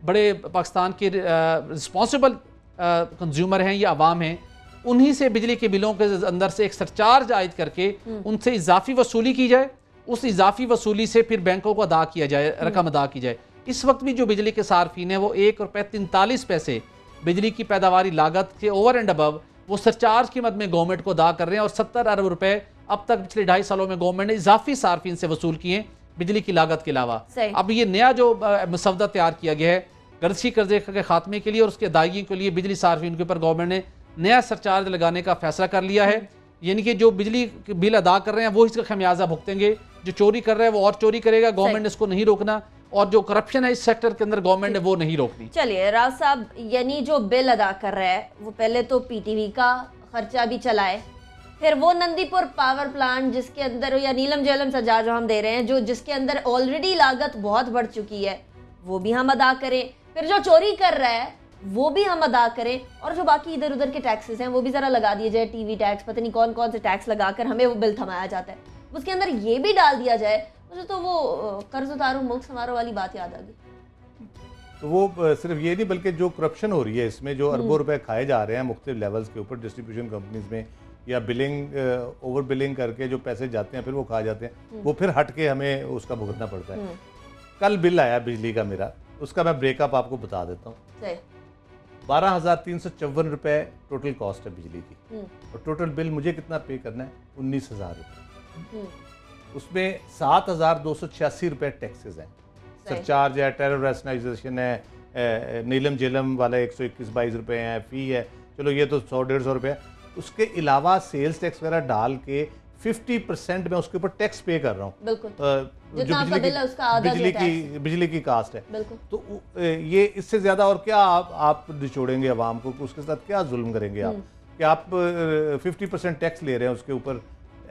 बड़े पाकिस्तान के रिस्पॉन्सिबल कंज्यूमर हैं या आवाम हैं उन्हीं से बिजली के बिलों के अंदर से एक सरचार्ज आयद करके हम्म। उनसे इजाफी वसूली की जाए। उस इजाफी वसूली से फिर बैंकों को अदा किया जाए। रकम अदा की जाए। इस वक्त भी जो बिजली के सार्फिन है वो एक रुपये तैंतालीस पैसे बिजली की पैदावारी लागत के ओवर एंड अबव वो सरचार्ज की मद में गवर्नमेंट को अदा कर रहे हैं और सत्तर अरब रुपए अब तक पिछले ढाई सालों में गवर्नमेंट ने इजाफी सार्फिन से वसूल किए बिजली की लागत के अलावा। अब ये नया जो मसवदा तैयार किया गया है गर्जी कर्जे के खात्मे के लिए और उसके अदायगी के लिए बिजली सार्फिन के ऊपर गवर्नमेंट ने नया सरचार्ज लगाने का फैसला कर लिया है। यानी कि जो बिजली बिल अदा कर रहे हैं वो इसका खमियाजा भुगतेंगे। जो चोरी कर रहे हैं वो और चोरी करेगा। गवर्नमेंट इसको नहीं रोकना। और जो करप्शन है इस सेक्टर के अंदर गवर्नमेंट ने वो नहीं रोकनी। चलिए राव साहब यानी जो बिल अदा कर रहा है वो पहले तो पीटीवी का खर्चा भी चलाए फिर वो नंदीपुर पावर प्लांट जिसके अंदर या नीलम जेलम सजा जो हम दे रहे हैं जो जिसके अंदर ऑलरेडी लागत बहुत बढ़ चुकी है वो भी हम अदा करें। फिर जो चोरी कर रहा है वो भी हम अदा करें और जो बाकी इधर उधर के टैक्सेस हैं वो भी ज़रा लगा दिए जाए टीवी टैक्स पता नहीं कौन कौन से टैक्स लगाकर हमें वो बिल थमाया जाता है। उसके अंदर ये भी डाल दिया जाए मुझे तो वो कर्ज उतारो मुल्क संवारो वाली बात याद आ गई। तो वो सिर्फ़ ये नहीं बल्कि जो करप्शन हो रही है इसमें जो अरबों रुपए खाए जा रहे हैं मुख्तलिफ़ लेवल्स के ऊपर डिस्ट्रीब्यूशन कंपनीज़ में या बिलिंग ओवर बिलिंग करके जो पैसे जाते हैं फिर वो खा जाते हैं वो फिर हट के हमें उसका भुगतना पड़ता है। कल बिल आया बिजली का मेरा उसका मैं ब्रेकअप आपको बता देता हूँ। बारह हज़ार तीन सौ चौवन रुपये टोटल कॉस्ट है बिजली की। हम्म, और टोटल बिल मुझे कितना पे करना है? उन्नीस हज़ार रुपये हम्म, उसमें सात हज़ार दो सौ छियासी रुपये टैक्सेस हैं। सरचार्ज है टेरर रेशनाइजेशन है नीलम जेलम वाला एक सौ इक्कीस बाईस रुपये हैं फ़ी है। चलो ये तो सौ डेढ़ सौ रुपये उसके अलावा सेल्स टैक्स वगैरह डाल के फिफ्टी परसेंट मैं उसके ऊपर टैक्स पे कर रहा हूँ। जो बिल है, उसका बिजली की बिजली की कास्ट है। तो ये इससे ज़्यादा और क्या आप आप निचोड़ेंगे अवाम को? उसके साथ क्या जुल्म करेंगे आप? कि आप फिफ्टी परसेंट टैक्स ले रहे हैं उसके ऊपर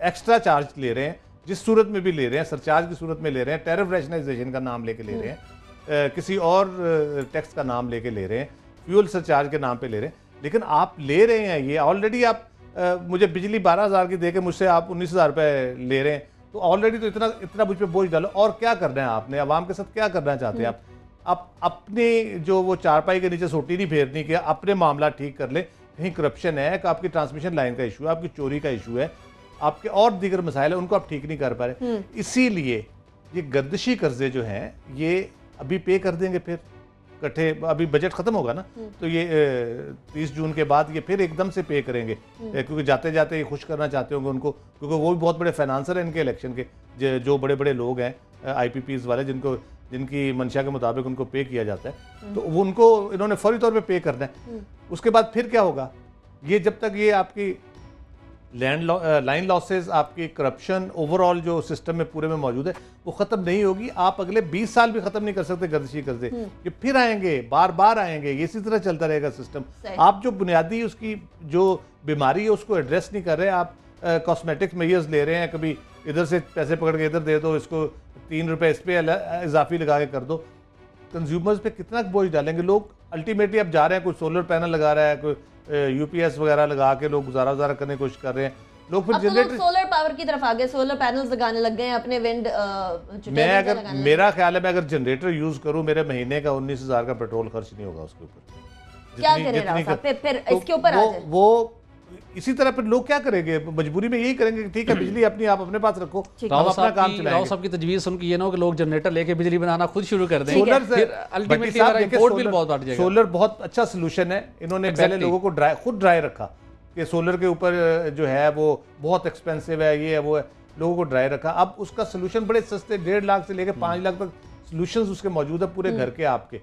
एक्स्ट्रा चार्ज ले रहे हैं जिस सूरत में भी ले रहे हैं सरचार्ज की सूरत में ले रहे हैं टेरिफ रैशनाइजेशन का नाम लेके ले रहे हैं किसी और टैक्स का नाम लेके ले रहे हैं फ्यूल सरचार्ज के नाम पे ले रहे हैं। लेकिन आप ले रहे हैं ये ऑलरेडी आप मुझे बिजली बारह हज़ार की दे के मुझसे आप उन्नीस हज़ार रुपये ले रहे हैं। तो ऑलरेडी तो इतना इतना मुझ पर बोझ डालो। और क्या करना है आपने? आवाम के साथ क्या करना चाहते हैं आप? आप अपने जो वो चारपाई के नीचे सोटी नहीं फेरनी कि अपने मामला ठीक कर ले। कहीं करप्शन है कि आपकी ट्रांसमिशन लाइन का इशू है आपकी चोरी का इशू है आपके और दीगर मसाइल है उनको आप ठीक नहीं कर पा रहे। इसीलिए ये गर्दिशी कर्जे जो हैं ये अभी पे कर देंगे फिर। इकट्ठे अभी बजट खत्म होगा ना तो ये तीस जून के बाद ये फिर एकदम से पे करेंगे। क्योंकि जाते जाते ये खुश करना चाहते होंगे उनको क्योंकि वो भी बहुत बड़े फाइनेंसर हैं इनके इलेक्शन के जो बड़े बड़े लोग हैं आई वाले जिनको जिनकी मंशा के मुताबिक उनको पे किया जाता है। तो वो उनको इन्होंने फौरी तौर पे पे करना है। उसके बाद फिर क्या होगा? ये जब तक ये आपकी लैंड लाइन लॉसेज आपके करप्शन ओवरऑल जो सिस्टम में पूरे में मौजूद है वो ख़त्म नहीं होगी। आप अगले 20 साल भी ख़त्म नहीं कर सकते गर्दिशी कर्जे ये फिर आएँगे बार बार आएँगे ये इसी तरह चलता रहेगा सिस्टम आप जो बुनियादी उसकी जो बीमारी है उसको एड्रेस नहीं कर रहे आप कॉस्मेटिक्स मेयर्स ले रहे हैं कभी इधर से पैसे पकड़ के इधर दे दो इसको तीन रुपए इस पे अल- इजाफी लगा के कर दो। कंज्यूमर्स पे कितना बोझ डालेंगे लोग? अल्टीमेटली अब जा रहे हैं कोई सोलर पैनल लगा रहा है कोई यूपीएस वगैरह लगा के लोग गुजारा गुजारा करने की कोशिश कर रहे हैं। लोग फिर तो जनरेटर सोलर पावर की तरफ़ आ गए सोलर पैनल्स लगाने लग गए हैं अपने विंड मैं अगर मेरा ख्याल है मैं अगर जनरेटर यूज़ करूँ मेरे महीने का उन्नीस हज़ार का पेट्रोल खर्च नहीं होगा उसके ऊपर। क्या करें फिर- तो इसके ऊपर वो इसी तरह फिर लोग क्या करेंगे? मजबूरी में यही करेंगे कि ठीक है बिजली अपनी आप अपने पास रखो हम अपना काम चलाएँगे। साहब की तजवीज़ सुन के ये ना हो कि लोग जनरेटर लेके बिजली बनाना खुद शुरू कर दें। सोलर से अल्टीमेटली बिल बहुत बढ़ जाएगा। सोलर बहुत अच्छा सोल्यूशन है। इन्होंने पहले लोगों को ड्राई खुद ड्राई रखा कि सोलर के ऊपर जो है वो बहुत एक्सपेंसिव है ये है वो है। लोगों को ड्राई रखा। अब उसका सोल्यूशन बड़े सस्ते डेढ़ लाख से लेकर पाँच लाख तक सोल्यूशन उसके मौजूद है पूरे घर के आपके।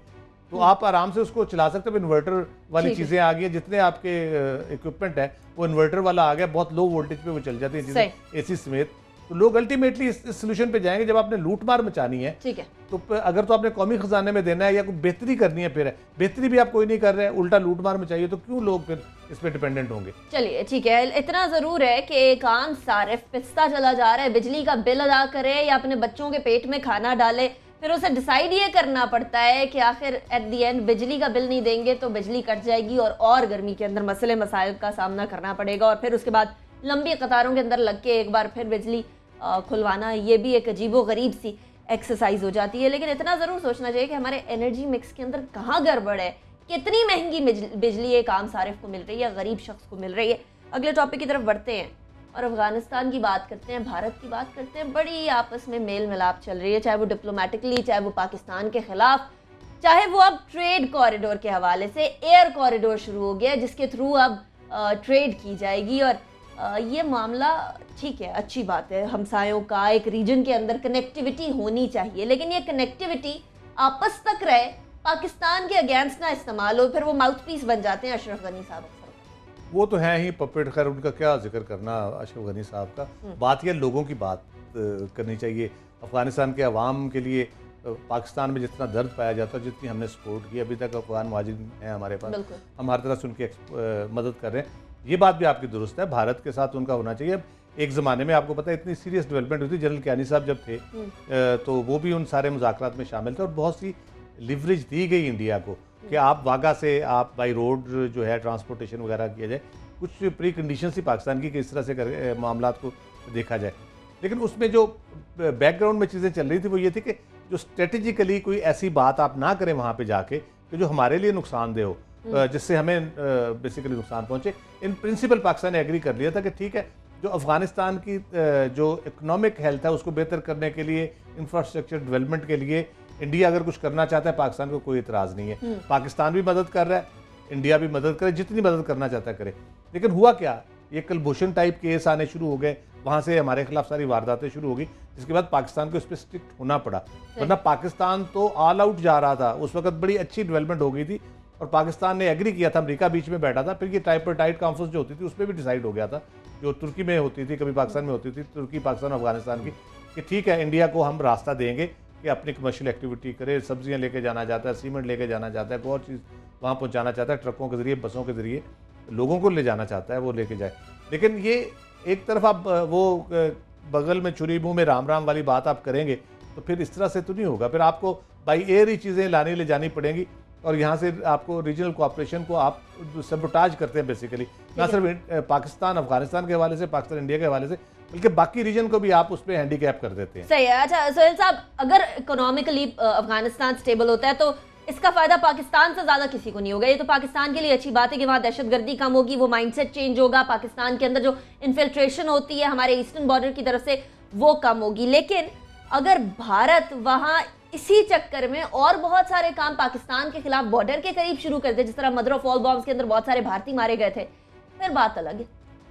तो आप आराम से उसको चला सकते हो इन्वर्टर वाली चीज़ें आ गई हैं जितने आपके इक्विपमेंट है वो इन्वर्टर वाला आ गया बहुत लो वोल्टेज पे वो चल जाती हैं चीज़ें एसी समेत। तो लोग अल्टीमेटली इस, इस सोल्यूशन पे जाएँगे जब आपने लूट मार मचानी है ठीक है। तो अगर तो आपने कौमी खजाने में देना है या कोई बेहतरी करनी है फिर है बेहतरी भी आप कोई नहीं कर रहे हैं उल्टा लूट मार में चाहिए तो क्यों लोग फिर इस पर डिपेंडेंट होंगे? चलिए ठीक है इतना ज़रूर है कि एक आम सारिफ पिसता चला जा रहा है बिजली का बिल अदा करे या अपने बच्चों के पेट में खाना डाले फिर उसे डिसाइड ये करना पड़ता है कि आखिर एट दी एंड बिजली का बिल नहीं देंगे तो बिजली कट जाएगी और और गर्मी के अंदर मसले मसाइल का सामना करना पड़ेगा और फिर उसके बाद लंबी कतारों के अंदर लग के एक बार फिर बिजली खुलवाना ये भी एक अजीबो गरीब सी एक्सरसाइज हो जाती है। लेकिन इतना ज़रूर सोचना चाहिए कि हमारे एनर्जी मिक्स के अंदर कहाँ गड़बड़ है? कितनी महँगी बिजली एक आम सारिफ को मिल रही है, गरीब शख्स को मिल रही है। अगले टॉपिक की तरफ़ बढ़ते हैं। और अफ़गानिस्तान की बात करते हैं, भारत की बात करते हैं, बड़ी आपस में मेल मिलाप चल रही है, चाहे वो डिप्लोमेटिकली चाहे वो पाकिस्तान के खिलाफ, चाहे वो अब ट्रेड कॉरिडोर के हवाले से एयर कॉरिडोर शुरू हो गया जिसके थ्रू अब ट्रेड की जाएगी और ये मामला ठीक है, अच्छी बात है। हमसायों का एक रीजन के अंदर कनेक्टिविटी होनी चाहिए, लेकिन ये कनेक्टिविटी आपस तक रहे, पाकिस्तान के अगेंस्ट ना इस्तेमाल हो, फिर वो माउथ पीस बन जाते हैं अशरफ गनी साहब। वो तो है ही पपेट खैर उनका क्या ज़िक्र करना अशरफ गनी साहब का? बात यह लोगों की बात करनी चाहिए। अफ़गानिस्तान के अवाम के लिए पाकिस्तान में जितना दर्द पाया जाता है जितनी हमने सपोर्ट की अभी तक अफगान महाजिन हैं हमारे पास। हम हर तरह से उनकी मदद कर रहे हैं। ये बात भी आपकी दुरुस्त है भारत के साथ उनका होना चाहिए। एक ज़माने में आपको पता है इतनी सीरियस डेवलपमेंट हुई थी जनरल कैनी साहब जब थे हम्म। तो वो भी उन सारे मुजाकर में शामिल थे और बहुत सी लिवरेज दी गई इंडिया को। कि आप वागा से आप बाई रोड जो है ट्रांसपोर्टेशन वगैरह किया जाए। कुछ प्री कंडीशन ही पाकिस्तान की किस तरह से कर मामला को देखा जाए। लेकिन उसमें जो बैकग्राउंड में चीज़ें चल रही थी वो ये थी कि जो स्ट्रेटेजिकली कोई ऐसी बात आप ना करें वहाँ पे जाके कि जो हमारे लिए नुकसानदेह हो हम्म। जिससे हमें बेसिकली नुकसान पहुँचे। इन प्रिंसिपल पाकिस्तान ने एग्री कर लिया था कि ठीक है जो अफ़गानिस्तान की जो इकोनॉमिक हेल्थ है उसको बेहतर करने के लिए इंफ्रास्ट्रक्चर डेवलपमेंट के लिए इंडिया अगर कुछ करना चाहता है पाकिस्तान को कोई इतराज़ नहीं है। हम्म। पाकिस्तान भी मदद कर रहा है इंडिया भी मदद करे जितनी मदद करना चाहता है करे। लेकिन हुआ क्या? ये कलभूषण टाइप केस आने शुरू हो गए। वहाँ से हमारे खिलाफ सारी वारदातें शुरू हो गई। जिसके बाद पाकिस्तान को इस पर स्ट्रिक्ट होना पड़ा। वरना पाकिस्तान तो ऑल आउट जा रहा था। उस वक्त बड़ी अच्छी डेवलपमेंट हो गई थी और पाकिस्तान ने एग्री किया था अमेरिका बीच में बैठा था फिर ये टाइट कॉन्फ्रेंस जो होती थी उस पर भी डिसाइड हो गया था। जो तुर्की में होती थी कभी पाकिस्तान में होती थी तुर्की पाकिस्तान अफ़गानिस्तान की। कि ठीक है इंडिया को हम रास्ता देंगे कि अपनी कमर्शियल एक्टिविटी करे सब्ज़ियाँ लेके जाना चाहता है सीमेंट लेके जाना चाहता है कोई और चीज़ वहाँ पहुँचाना चाहता है ट्रकों के ज़रिए बसों के ज़रिए लोगों को ले जाना चाहता है वो लेके जाए। लेकिन ये एक तरफ़ आप वो बगल में छुरी मुँह में राम राम वाली बात आप करेंगे तो फिर इस तरह से तो नहीं होगा। फिर आपको बाई एयर ही चीज़ें लाने ले जानी पड़ेंगी और यहाँ से आपको रीजनल कोऑपरेशन को आप सबटाज करते हैं बेसिकली ना सिर्फ़ पाकिस्तान अफ़गानिस्तान के हवाले से पाकिस्तान इंडिया के हवाले से बल्कि बाकी रीजन को भी आप उस पर हैंडीकैप कर देते हैं। सही है। अच्छा सोहेल साहब, अगर इकोनॉमिकली अफ़गानिस्तान स्टेबल होता है तो इसका फ़ायदा पाकिस्तान से ज़्यादा किसी को नहीं होगा? ये तो पाकिस्तान के लिए अच्छी बात है कि वहाँ दहशतगर्दी कम होगी, वो माइंडसेट चेंज होगा, पाकिस्तान के अंदर जो इन्फिल्ट्रेशन होती है हमारे ईस्टर्न बॉर्डर की तरफ़ से, वो कम होगी। लेकिन अगर भारत वहाँ इसी चक्कर में और बहुत सारे काम पाकिस्तान के खिलाफ बॉर्डर के करीब शुरू कर दे, जिस तरह मदर ऑफ़ ऑल बॉम्ब्स के अंदर बहुत सारे भारतीय मारे गए थे, फिर बात अलग है।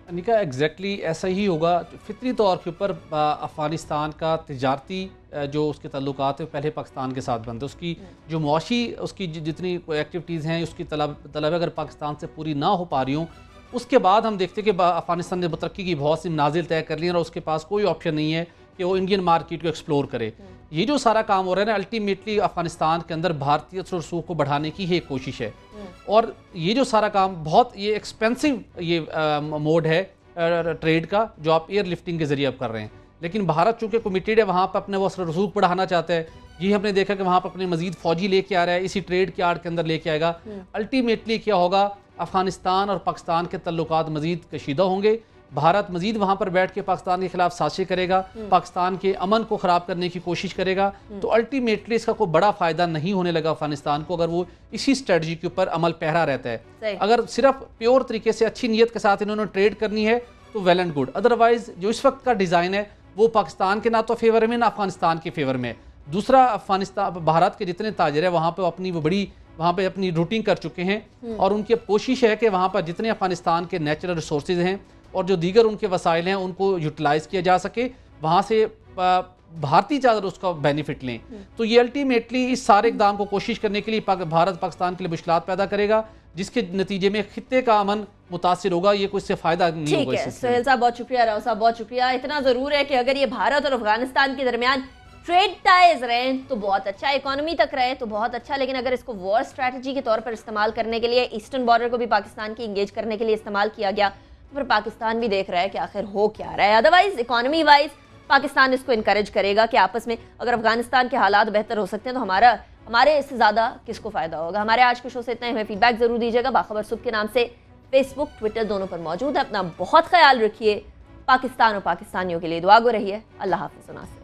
अनिका एग्जैक्टली ऐसा ही होगा फितरी तौर के ऊपर अफ़गानिस्तान का तजारती जो उसके तल्लुक है, पहले पाकिस्तान के साथ बनते उसकी जो मुआशी, उसकी जितनी एक्टिविटीज़ हैं, उसकी तलब तलब अगर पाकिस्तान से पूरी ना हो पा रही हूँ, उसके बाद हम देखते हैं कि अफ़गानिस्तान ने तरक्की की बहुत सी नाजिल तय कर ली और उसके पास कोई ऑप्शन नहीं है कि वो इंडियन मार्केट को एक्सप्लोर करे। ये जो सारा काम हो रहा है ना अल्टीमेटली अफ़गानिस्तान के अंदर भारतीय रसूख को बढ़ाने की ही एक कोशिश है। हम्म। और ये जो सारा काम बहुत ये एक्सपेंसिव ये मोड है ट्रेड का जो आप एयर लिफ्टिंग के ज़रिए आप कर रहे हैं। लेकिन भारत चूँकि कमिटेड है वहाँ पर अपने वो रसूख बढ़ाना चाहता है। ये हमने देखा कि वहाँ पर अपने मजीद फौजी लेके आ रहा है इसी ट्रेड के आड़ के अंदर लेके आएगा। अल्टीमेटली हम्म। क्या होगा अफ़गानिस्तान और पाकिस्तान के तल्लुक मजीद कशीदा होंगे। भारत मजीद वहाँ पर बैठ के पाकिस्तान के खिलाफ साजिश करेगा हम्म। पाकिस्तान के अमन को ख़राब करने की कोशिश करेगा हम्म। तो अल्टीमेटली इसका कोई बड़ा फ़ायदा नहीं होने लगा अफ़गानिस्तान को अगर वो इसी स्ट्रेटजी के ऊपर अमल पहरा रहता है अगर सिर्फ़ प्योर तरीके से अच्छी नीयत के साथ इन्होंने ट्रेड करनी है तो वेल एंड गुड अदरवाइज़ जो इस वक्त का डिज़ाइन है वो पाकिस्तान के ना तो फेवर में ना अफ़गानिस्तान के फेवर में दूसरा अफ़गानिस्तान भारत के जितने ताजर है वहाँ पर अपनी वो बड़ी वहाँ पे अपनी रूटिंग कर चुके हैं हम्म। और उनकी कोशिश है कि वहाँ पर जितने अफ़गानिस्तान के नेचुरल रिसोर्स हैं और जो दीगर उनके वसाइल हैं उनको यूटिलाइज़ किया जा सके वहाँ से भारतीय ज़्यादा उसका बेनिफिट लें। तो ये अल्टीमेटली इस सारे इकदाम को कोशिश करने के लिए भारत पाकिस्तान के लिए मुश्किल पैदा करेगा जिसके नतीजे में खत्े का अमन मुतासर होगा ये कुछ से फ़ायदा नहीं होगा सुहेल साहब बहुत शुक्रिया राव साहब बहुत शुक्रिया। इतना ज़रूर है कि अगर ये भारत और अफ़गानिस्तान के दरमियान ट्रेड टाइज रहे तो बहुत अच्छा इकोनॉमी तक रहे तो बहुत अच्छा। लेकिन अगर इसको वॉर स्ट्रैटेजी के तौर पर इस्तेमाल करने के लिए ईस्टर्न बॉर्डर को भी पाकिस्तान की इंगेज करने के लिए इस्तेमाल किया गया फिर पाकिस्तान भी देख रहा है कि आखिर हो क्या रहा है। अदरवाइज़ इकोनॉमी वाइज पाकिस्तान इसको इनक्रेज करेगा कि आपस में अगर अफ़गानिस्तान के हालात बेहतर हो सकते हैं तो हमारा, हमारे इससे ज़्यादा किसको फ़ायदा होगा? हमारे आज के शो से इतना हमें फीडबैक ज़रूर दीजिएगा। बाखबर सुब के नाम से फेसबुक ट्विटर दोनों पर मौजूद है। अपना बहुत ख्याल रखिए। पाकिस्तान और पाकिस्तानियों के लिए दुआ गो रही है अल्लाह हाफिज़।